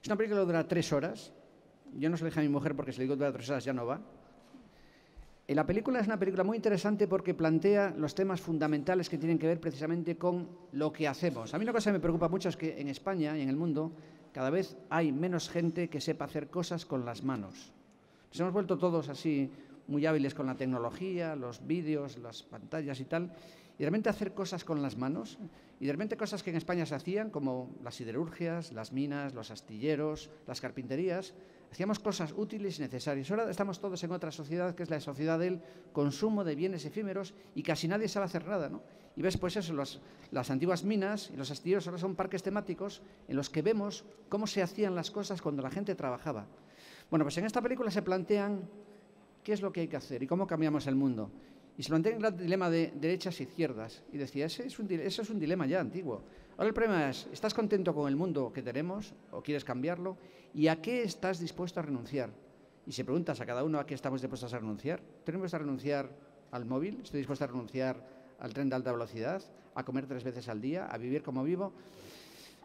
B: Es una película que dura tres horas. Yo no se lo dije a mi mujer porque si le digo dura tres horas ya no va. La película es una película muy interesante porque plantea los temas fundamentales que tienen que ver precisamente con lo que hacemos. A mí una cosa que me preocupa mucho es que en España y en el mundo cada vez hay menos gente que sepa hacer cosas con las manos. Nos hemos vuelto todos así muy hábiles con la tecnología, los vídeos, las pantallas y tal, y de repente hacer cosas con las manos, y de repente cosas que en España se hacían, como las siderurgias, las minas, los astilleros, las carpinterías, Hacíamos cosas útiles y necesarias. Ahora estamos todos en otra sociedad, que es la sociedad del consumo de bienes efímeros y casi nadie sabe hacer nada, ¿no? Y ves, pues eso, las antiguas minas y los astilleros ahora son parques temáticos en los que vemos cómo se hacían las cosas cuando la gente trabajaba. Bueno, pues en esta película se plantean qué es lo que hay que hacer y cómo cambiamos el mundo. Y se plantea el dilema de derechas e izquierdas. Y decía, ese es un, dilema ya antiguo. Ahora el problema es, ¿estás contento con el mundo que tenemos o quieres cambiarlo? ¿Y a qué estás dispuesto a renunciar? Y si preguntas a cada uno a qué estamos dispuestos a renunciar, ¿estoy dispuesto a renunciar al móvil? ¿Estoy dispuesto a renunciar al tren de alta velocidad? ¿A comer tres veces al día? ¿A vivir como vivo?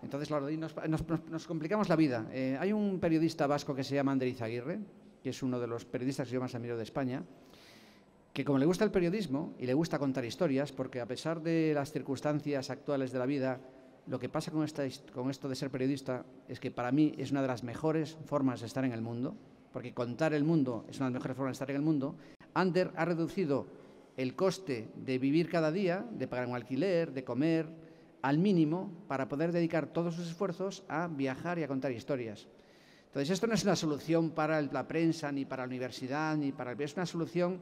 B: Entonces, claro, nos, complicamos la vida. Eh, hay un periodista vasco que se llama Ander Izaguirre, que es uno de los periodistas que yo más admiro de España, que como le gusta el periodismo y le gusta contar historias, porque a pesar de las circunstancias actuales de la vida, lo que pasa con, esto de ser periodista es que para mí es una de las mejores formas de estar en el mundo, porque contar el mundo es una de las mejores formas de estar en el mundo. Ander ha reducido el coste de vivir cada día, de pagar un alquiler, de comer, al mínimo para poder dedicar todos sus esfuerzos a viajar y a contar historias. Entonces, esto no es una solución para la prensa, ni para la universidad, ni para el... Es una solución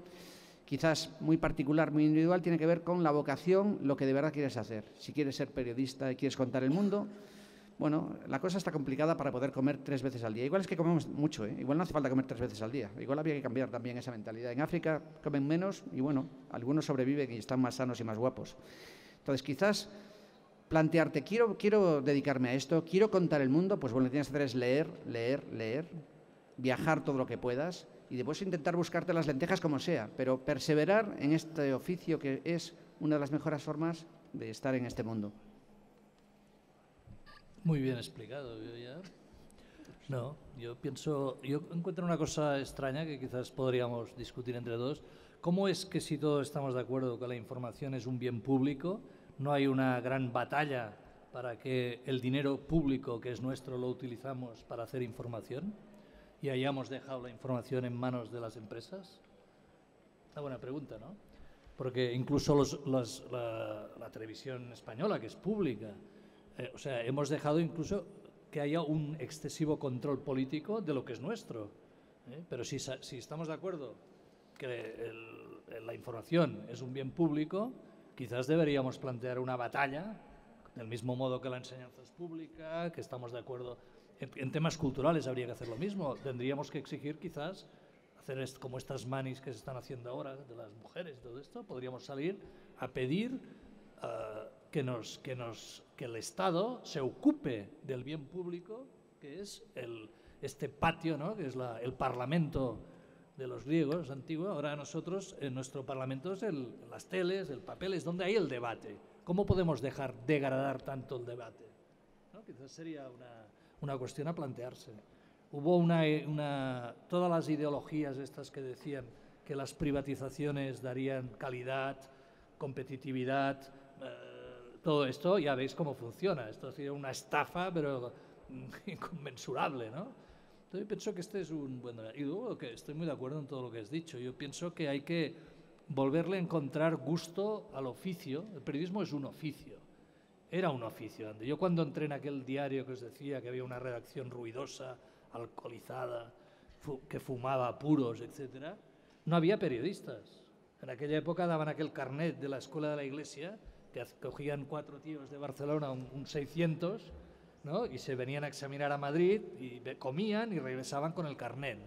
B: quizás muy particular, muy individual, tiene que ver con la vocación, lo que de verdad quieres hacer. Si quieres ser periodista y quieres contar el mundo, bueno, la cosa está complicada para poder comer tres veces al día. Igual es que comemos mucho, ¿eh? igual no hace falta comer tres veces al día. Igual había que cambiar también esa mentalidad. En África comen menos y bueno, algunos sobreviven y están más sanos y más guapos. Entonces, quizás plantearte, quiero, quiero dedicarme a esto, quiero contar el mundo, pues bueno, lo que tienes que hacer es leer, leer, leer, viajar todo lo que puedas y después intentar buscarte las lentejas como sea, pero perseverar en este oficio que es una de las mejores formas de estar en este mundo.
C: Muy bien explicado, yo. No, yo pienso, yo encuentro una cosa extraña que quizás podríamos discutir entre dos. ¿Cómo es que si todos estamos de acuerdo que la información es un bien público, no hay una gran batalla para que el dinero público que es nuestro lo utilizamos para hacer información? y hayamos dejado la información en manos de las empresas? Una buena pregunta, ¿no? Porque incluso la, televisión española, que es pública, eh, o sea, hemos dejado incluso que haya un excesivo control político de lo que es nuestro. ¿eh? Pero si, si, estamos de acuerdo que la información es un bien público, quizás deberíamos plantear una batalla, del mismo modo que la enseñanza es pública, que estamos de acuerdo en, temas culturales habría que hacer lo mismo. Tendríamos que exigir quizás hacer como estas manis que se están haciendo ahora de las mujeres y todo esto. Podríamos salir a pedir eh, que, el Estado se ocupe del bien público, que es este patio, ¿no? que es la, el parlamento de los griegos antiguos. Ahora nosotros, en nuestro parlamento es el, las teles, el papel, es donde hay el debate. ¿Cómo podemos dejar degradar tanto el debate? ¿No? Quizás sería una, una cuestión a plantearse. Hubo una, todas las ideologías estas que decían que las privatizaciones darían calidad, competitividad, eh, todo esto, ya veis cómo funciona. Esto ha sido una estafa, pero <laughs> inconmensurable, ¿no? Entonces pienso que este es un buen... Y luego que estoy muy de acuerdo en todo lo que has dicho. Yo pienso que hay que volverle a encontrar gusto al oficio. El periodismo es un oficio era un oficio. Yo cuando entré en aquel diario que os decía que había una redacción ruidosa, alcoholizada, que fumaba puros, etc., no había periodistas. En aquella época daban aquel carnet de la escuela de la iglesia, que cogían cuatro tíos de Barcelona, un, 600, ¿no? y se venían a examinar a Madrid y comían y regresaban con el carnet.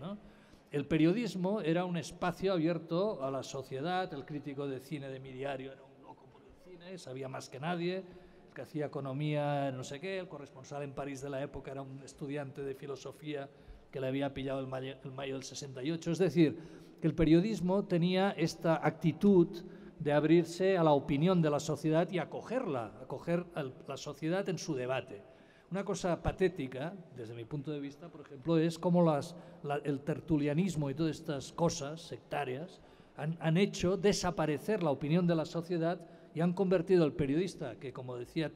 C: El periodismo era un espacio abierto a la sociedad, el crítico de cine de mi diario era un loco por el cine, sabía más que nadie, que hacía economía, no sé qué, el corresponsal en París de la época era un estudiante de filosofía que le había pillado el mayo, el mayo del 68. Es decir, que el periodismo tenía esta actitud de abrirse a la opinión de la sociedad y acogerla, acoger a la sociedad en su debate. Una cosa patética, desde mi punto de vista, por ejemplo, es cómo el tertulianismo y todas estas cosas sectarias han, hecho desaparecer la opinión de la sociedad y han convertido al periodista, que como decía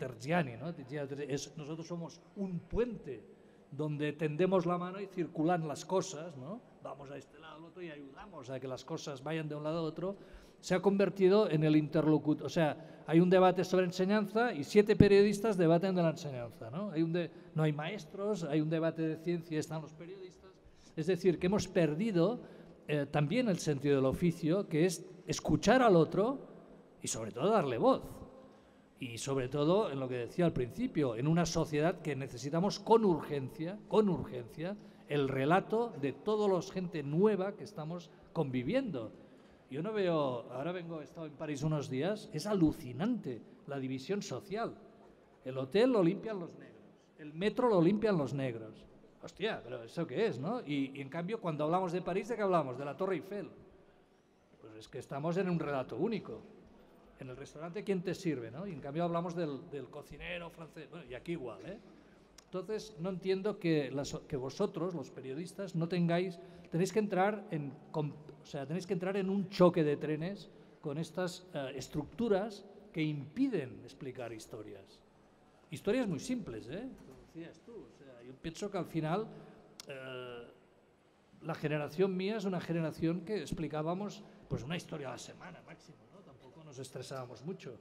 C: es, nosotros somos un puente donde tendemos la mano y circulan las cosas, vamos a este lado, al otro y ayudamos a que las cosas vayan de un lado a otro, se ha convertido en el interlocutor. O sea, hay un debate sobre enseñanza y siete periodistas debaten de la enseñanza. ¿no? Hay no hay maestros, hay un debate de ciencia, están los periodistas. Es decir, que hemos perdido eh, también el sentido del oficio, que es escuchar al otro y sobre todo darle voz. Y sobre todo, en lo que decía al principio, en una sociedad que necesitamos con urgencia, con urgencia, el relato de toda la gente nueva que estamos conviviendo. Yo no veo, ahora vengo, he estado en París unos días, es alucinante la división social. El hotel lo limpian los negros, el metro lo limpian los negros. Hostia, pero ¿eso qué es, no? Y, en cambio, cuando hablamos de París, ¿de qué hablamos? De la Torre Eiffel. Pues es que estamos en un relato único. En el restaurante, ¿quién te sirve, no? Y en cambio hablamos del, cocinero francés, bueno, y aquí igual, ¿eh? Entonces, no entiendo que, que vosotros, los periodistas, no tengáis, tenéis que entrar en, o sea, tenéis que entrar en un choque de trenes con estas eh, estructuras que impiden explicar historias. Historias muy simples, ¿eh? Como decías tú. O sea, yo pienso que al final eh, la generación mía es una generación que explicábamos pues una historia a la semana máximo, ¿no? Tampoco nos estresábamos mucho.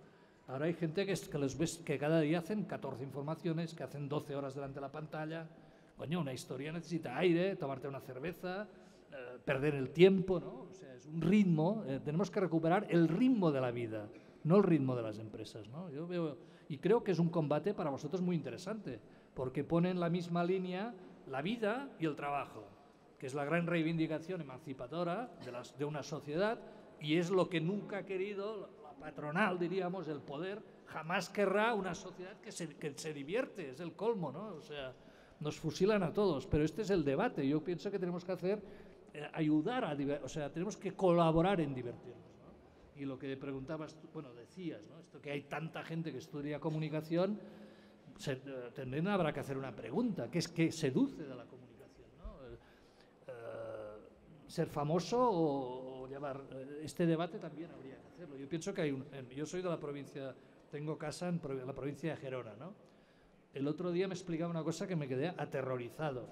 C: Ahora hay gente que, que les ves que cada día hacen 14 informaciones, que hacen 12 horas delante de la pantalla. Coño, una historia necesita aire, tomarte una cerveza, eh, perder el tiempo, ¿no? O sea, es un ritmo, eh, tenemos que recuperar el ritmo de la vida, no el ritmo de las empresas, ¿no? Yo veo, y creo que es un combate para vosotros muy interesante, porque pone en la misma línea la vida y el trabajo, que es la gran reivindicación emancipadora de, las, de una sociedad y es lo que nunca ha querido patronal, diríamos, el poder, jamás querrá una sociedad que se, que se divierte, es el colmo, ¿no? O sea, nos fusilan a todos, pero este es el debate. Yo pienso que tenemos que hacer, ayudar a, o sea, tenemos que colaborar en divertirnos. ¿no? Y lo que preguntabas, bueno, decías, ¿no? Esto que hay tanta gente que estudia comunicación, se, eh, también habrá que hacer una pregunta, ¿qué es que seduce de la comunicación? ¿no? Eh, ¿Ser famoso o, o llevar? Este debate también habría yo pienso que hay un, yo soy de la provincia, tengo casa en la provincia de Gerona, ¿no? El otro día me explicaba una cosa que me quedé aterrorizado.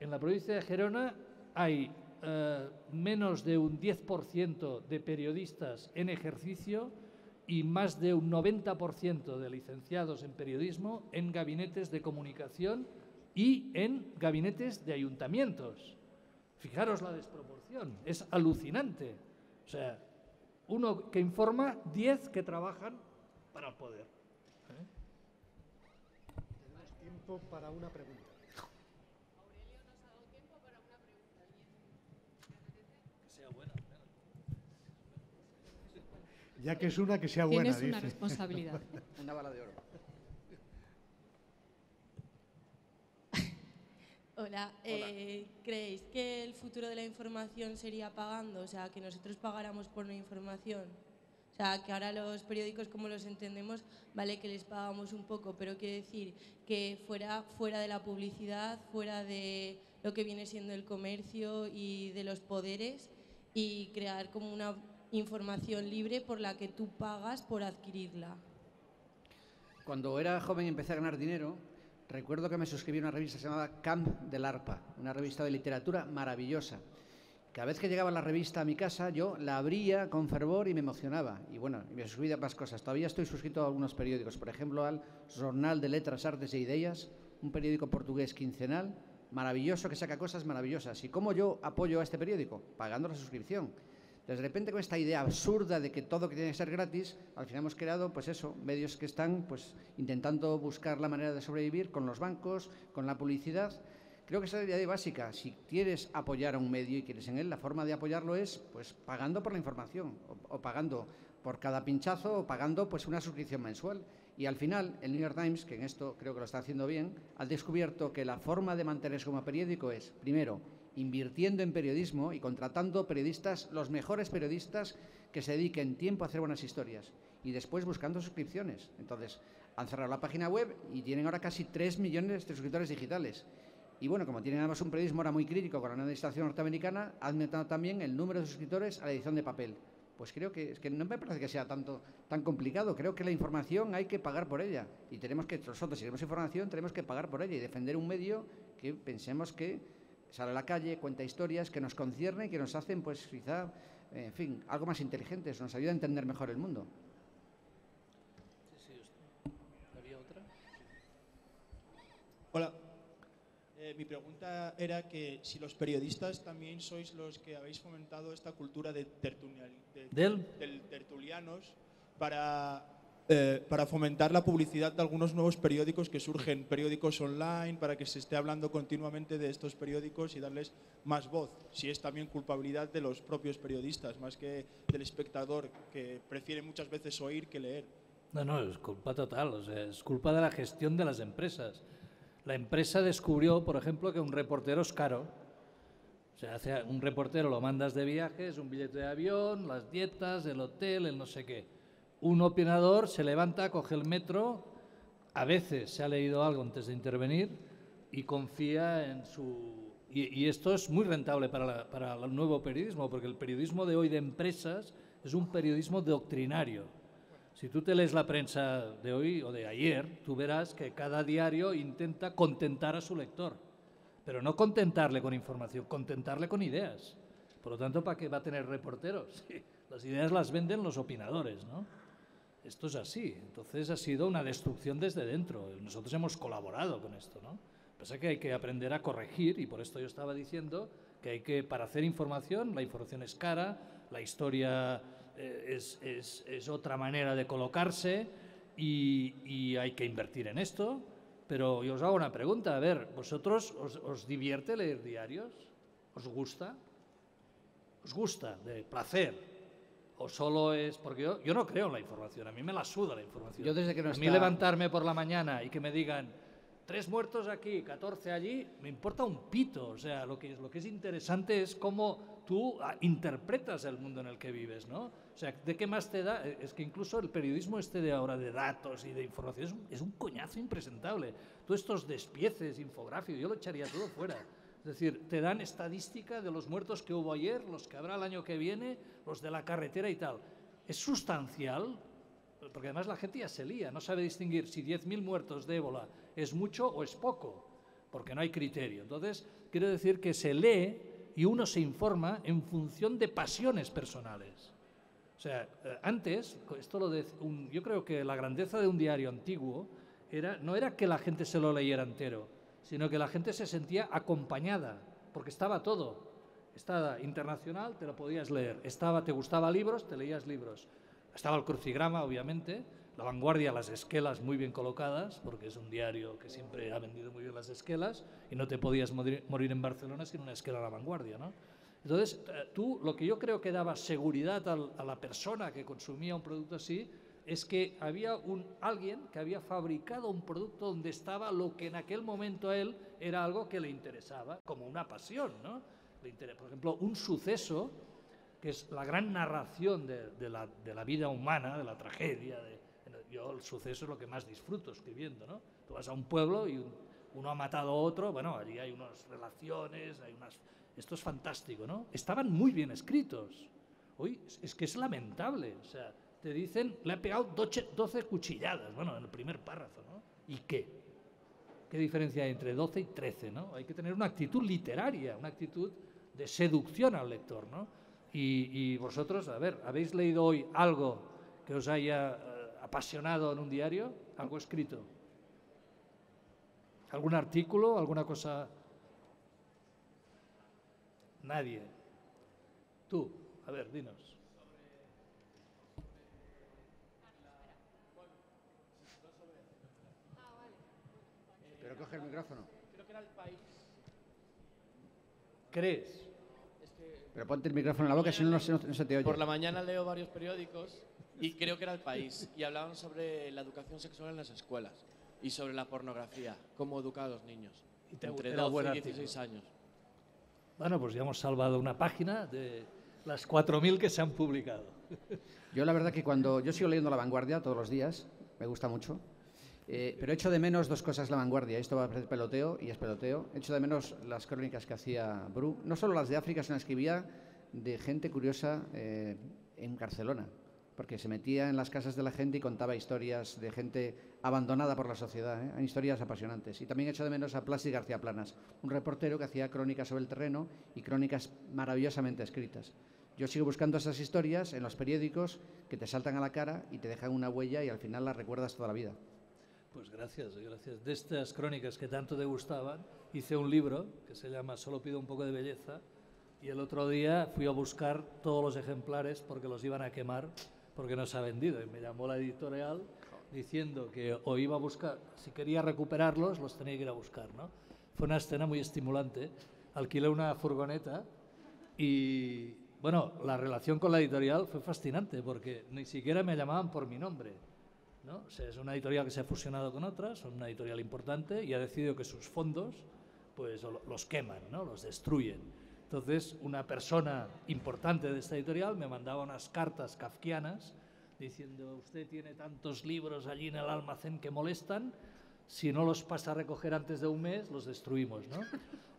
C: En la provincia de Gerona hay eh, menos de un 10% de periodistas en ejercicio y más de un 90% de licenciados en periodismo en gabinetes de comunicación y en gabinetes de ayuntamientos. Fijaros la desproporción, es alucinante. O sea, uno que informa, diez que trabajan para el poder. ¿Eh?
A: Tenemos tiempo para una pregunta.
D: Aurelio nos ha dado tiempo para una pregunta.
C: Que sea buena.
A: Ya que es una, que sea buena.
D: Tienes una responsabilidad. <laughs>
B: una bala de oro. <laughs>
D: Hola, eh, ¿creéis que el futuro de la información sería pagando? O sea, que nosotros pagáramos por una información. O sea, que ahora los periódicos como los entendemos, vale que les pagamos un poco, pero quiero decir que fuera fuera de la publicidad, fuera de lo que viene siendo el comercio y de los poderes y crear como una información libre por la que tú pagas por adquirirla.
B: Cuando era joven y empecé a ganar dinero, recuerdo que me suscribí a una revista llamada Camp del Arpa, una revista de literatura maravillosa. Cada vez que llegaba la revista a mi casa, yo la abría con fervor y me emocionaba. Y bueno, me suscribí a más cosas. Todavía estoy suscrito a algunos periódicos, por ejemplo al Jornal de Letras, Artes e Ideas, un periódico portugués quincenal, maravilloso, que saca cosas maravillosas. ¿Y cómo yo apoyo a este periódico? Pagando la suscripción. De repente con esta idea absurda de que todo tiene que ser gratis, al final hemos creado, pues eso, medios que están pues intentando buscar la manera de sobrevivir con los bancos, con la publicidad. Creo que esa es la idea básica. Si quieres apoyar a un medio y quieres en él, la forma de apoyarlo es pues pagando por la información o, pagando por cada pinchazo o pagando pues una suscripción mensual. Y al final, el New York Times, que en esto creo que lo está haciendo bien, ha descubierto que la forma de mantenerse como periódico es, primero, invirtiendo en periodismo y contratando periodistas, los mejores periodistas que se dediquen tiempo a hacer buenas historias y después buscando suscripciones. Entonces, han cerrado la página web y tienen ahora casi 3 millones de suscriptores digitales. Y bueno, como tienen además un periodismo ahora muy crítico con la administración norteamericana, han aumentado también el número de suscriptores a la edición de papel. Pues creo que, es que no me parece que sea tanto, tan complicado. Creo que la información hay que pagar por ella. Y tenemos que, nosotros, si queremos información, tenemos que pagar por ella y defender un medio que pensemos que sale a la calle, cuenta historias que nos conciernen y que nos hacen, pues quizá, en fin, algo más inteligentes, nos ayuda a entender mejor el mundo.
E: Hola. Eh, mi pregunta era que si los periodistas también sois los que habéis fomentado esta cultura de, tertulianos para, eh, para fomentar la publicidad de algunos nuevos periódicos que surgen, periódicos online, para que se esté hablando continuamente de estos periódicos y darles más voz. Si es también culpabilidad de los propios periodistas, más que del espectador, que prefiere muchas veces oír que leer.
C: No, no, es culpa total, o sea, es culpa de la gestión de las empresas. La empresa descubrió, por ejemplo, que un reportero es caro. O hace un reportero lo mandas de viajes, un billete de avión, las dietas, el hotel, el no sé qué. Un opinador se levanta, coge el metro, a veces se ha leído algo antes de intervenir y confía en su... Y, esto es muy rentable para, para el nuevo periodismo, porque el periodismo de hoy de empresas es un periodismo doctrinario. Si tú te lees la prensa de hoy o de ayer, tú verás que cada diario intenta contentar a su lector, pero no contentarle con información, contentarle con ideas. Por lo tanto, ¿para qué va a tener reporteros? <laughs> Las ideas las venden los opinadores, ¿no? Esto es así. Entonces ha sido una destrucción desde dentro. Nosotros hemos colaborado con esto, ¿no? Pasa que hay que aprender a corregir y por esto yo estaba diciendo que hay que, para hacer información, la información es cara, la historia eh, es, otra manera de colocarse y, hay que invertir en esto. Pero yo os hago una pregunta, a ver, ¿vosotros os, divierte leer diarios? ¿Os gusta? ¿Os gusta? ¿De placer? ¿O solo es...? Porque yo, yo no creo en la información, a mí me la suda la información.
B: Yo desde que no
C: a mí levantarme por la mañana y que me digan tres muertos aquí, 14 allí, me importa un pito. O sea, lo que, lo que es interesante es cómo tú ah, interpretas el mundo en el que vives, ¿no? O sea, ¿de qué más te da? Eh, es que incluso el periodismo este de ahora de datos y de información es un, es un coñazo impresentable. Todos estos despieces, infográficos, yo lo echaría todo fuera. Es decir, te dan estadística de los muertos que hubo ayer, los que habrá el año que viene, los de la carretera y tal. Es sustancial, porque además la gente ya se lía, no sabe distinguir si 10.000 muertos de ébola es mucho o es poco, porque no hay criterio. Entonces, quiero decir que se lee y uno se informa en función de pasiones personales. O sea, eh, antes, esto lo de yo creo que la grandeza de un diario antiguo era, no era que la gente se lo leyera entero, sino que la gente se sentía acompañada, porque estaba todo. Estaba internacional, te lo podías leer. Estaba, te gustaba libros, te leías libros. Estaba el crucigrama, obviamente. La vanguardia, las esquelas muy bien colocadas, porque es un diario que siempre ha vendido muy bien las esquelas, y no te podías morir, en Barcelona sin una esquela a la vanguardia, ¿no? Entonces, eh, tú lo que yo creo que daba seguridad a la persona que consumía un producto así es que había un, alguien que había fabricado un producto donde estaba lo que en aquel momento a él era algo que le interesaba, como una pasión, ¿no? Por ejemplo, un suceso, que es la gran narración de, la, vida humana, de la tragedia. Yo el suceso es lo que más disfruto escribiendo, ¿no? Tú vas a un pueblo y uno ha matado a otro, bueno, allí hay unas relaciones, hay unas esto es fantástico, ¿no? Estaban muy bien escritos. Hoy es que es lamentable. O sea, te dicen, le ha pegado 12 cuchilladas, bueno, en el primer párrafo, ¿no? ¿Y qué? ¿Qué diferencia hay entre 12 y 13, ¿no? Hay que tener una actitud literaria, una actitud de seducción al lector, ¿no? Y, vosotros, a ver, ¿habéis leído hoy algo que os haya eh, apasionado en un diario? ¿Algo escrito? ¿Algún artículo? ¿Alguna cosa Nadie. Tú, a ver, dinos.
B: Pero coge el micrófono.
F: Creo que era el país.
C: ¿Crees?
B: Pero ponte el micrófono en la boca, si no, no, se te oye.
F: Por la mañana leo varios periódicos Y creo que era el país. Y hablaban sobre la educación sexual en las escuelas y sobre la pornografía, cómo educar a los niños.
C: Y te-
F: entre
C: era
F: 12
C: buen
F: y
C: artículo.
F: 16 años.
C: Bueno, pues ya hemos salvado una página de las 4.000 que se han publicado.
B: Yo la verdad que cuando yo sigo leyendo La Vanguardia todos los días, me gusta mucho, eh, pero echo de menos dos cosas La Vanguardia. Esto va a parecer peloteo y es peloteo. Echo de menos las crónicas que hacía Bru, no solo las de África, sino las que escribía de gente curiosa eh, en Barcelona, porque se metía en las casas de la gente y contaba historias de gente abandonada por la sociedad, ¿eh? historias apasionantes. Y también echo de menos a Plácido García Planas, un reportero que hacía crónicas sobre el terreno y crónicas maravillosamente escritas. Yo sigo buscando esas historias en los periódicos que te saltan a la cara y te dejan una huella y al final las recuerdas toda la vida.
C: Pues gracias, gracias. De estas crónicas que tanto te gustaban, hice un libro que se llama Solo pido un poco de belleza y el otro día fui a buscar todos los ejemplares porque los iban a quemar porque no se ha vendido. Y me llamó la editorial diciendo que o iba a buscar, si quería recuperarlos, los tenía que ir a buscar. ¿no? Fue una escena muy estimulante. Alquilé una furgoneta y, bueno, la relación con la editorial fue fascinante porque ni siquiera me llamaban por mi nombre. ¿No? O es una editorial que se ha fusionado con otras, son una editorial importante y ha decidido que sus fondos pues los queman, ¿no? los destruyen. Entonces, una persona importante de esta editorial me mandaba unas cartas kafkianas diciendo, usted tiene tantos libros allí en el almacén que molestan, si no los pasa a recoger antes de un mes, los destruimos. ¿no?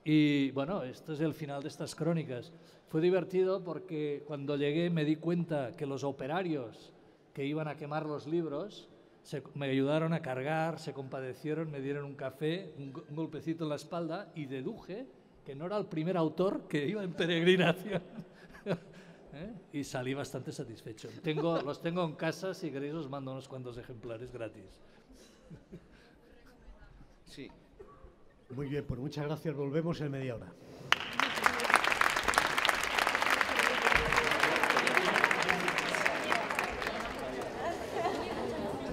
C: Y bueno, esto es el final de estas crónicas. Fue divertido porque cuando llegué me di cuenta que los operarios que iban a quemar los libros se- me ayudaron a cargar, se compadecieron, me dieron un café, un, go- un golpecito en la espalda y deduje que no era el primer autor que iba en peregrinación. <laughs> ¿Eh? Y salí bastante satisfecho. Tengo, los tengo en casa, si queréis os mando unos cuantos ejemplares gratis.
B: Sí.
A: Muy bien, pues muchas gracias. Volvemos en media hora.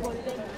D: Volver.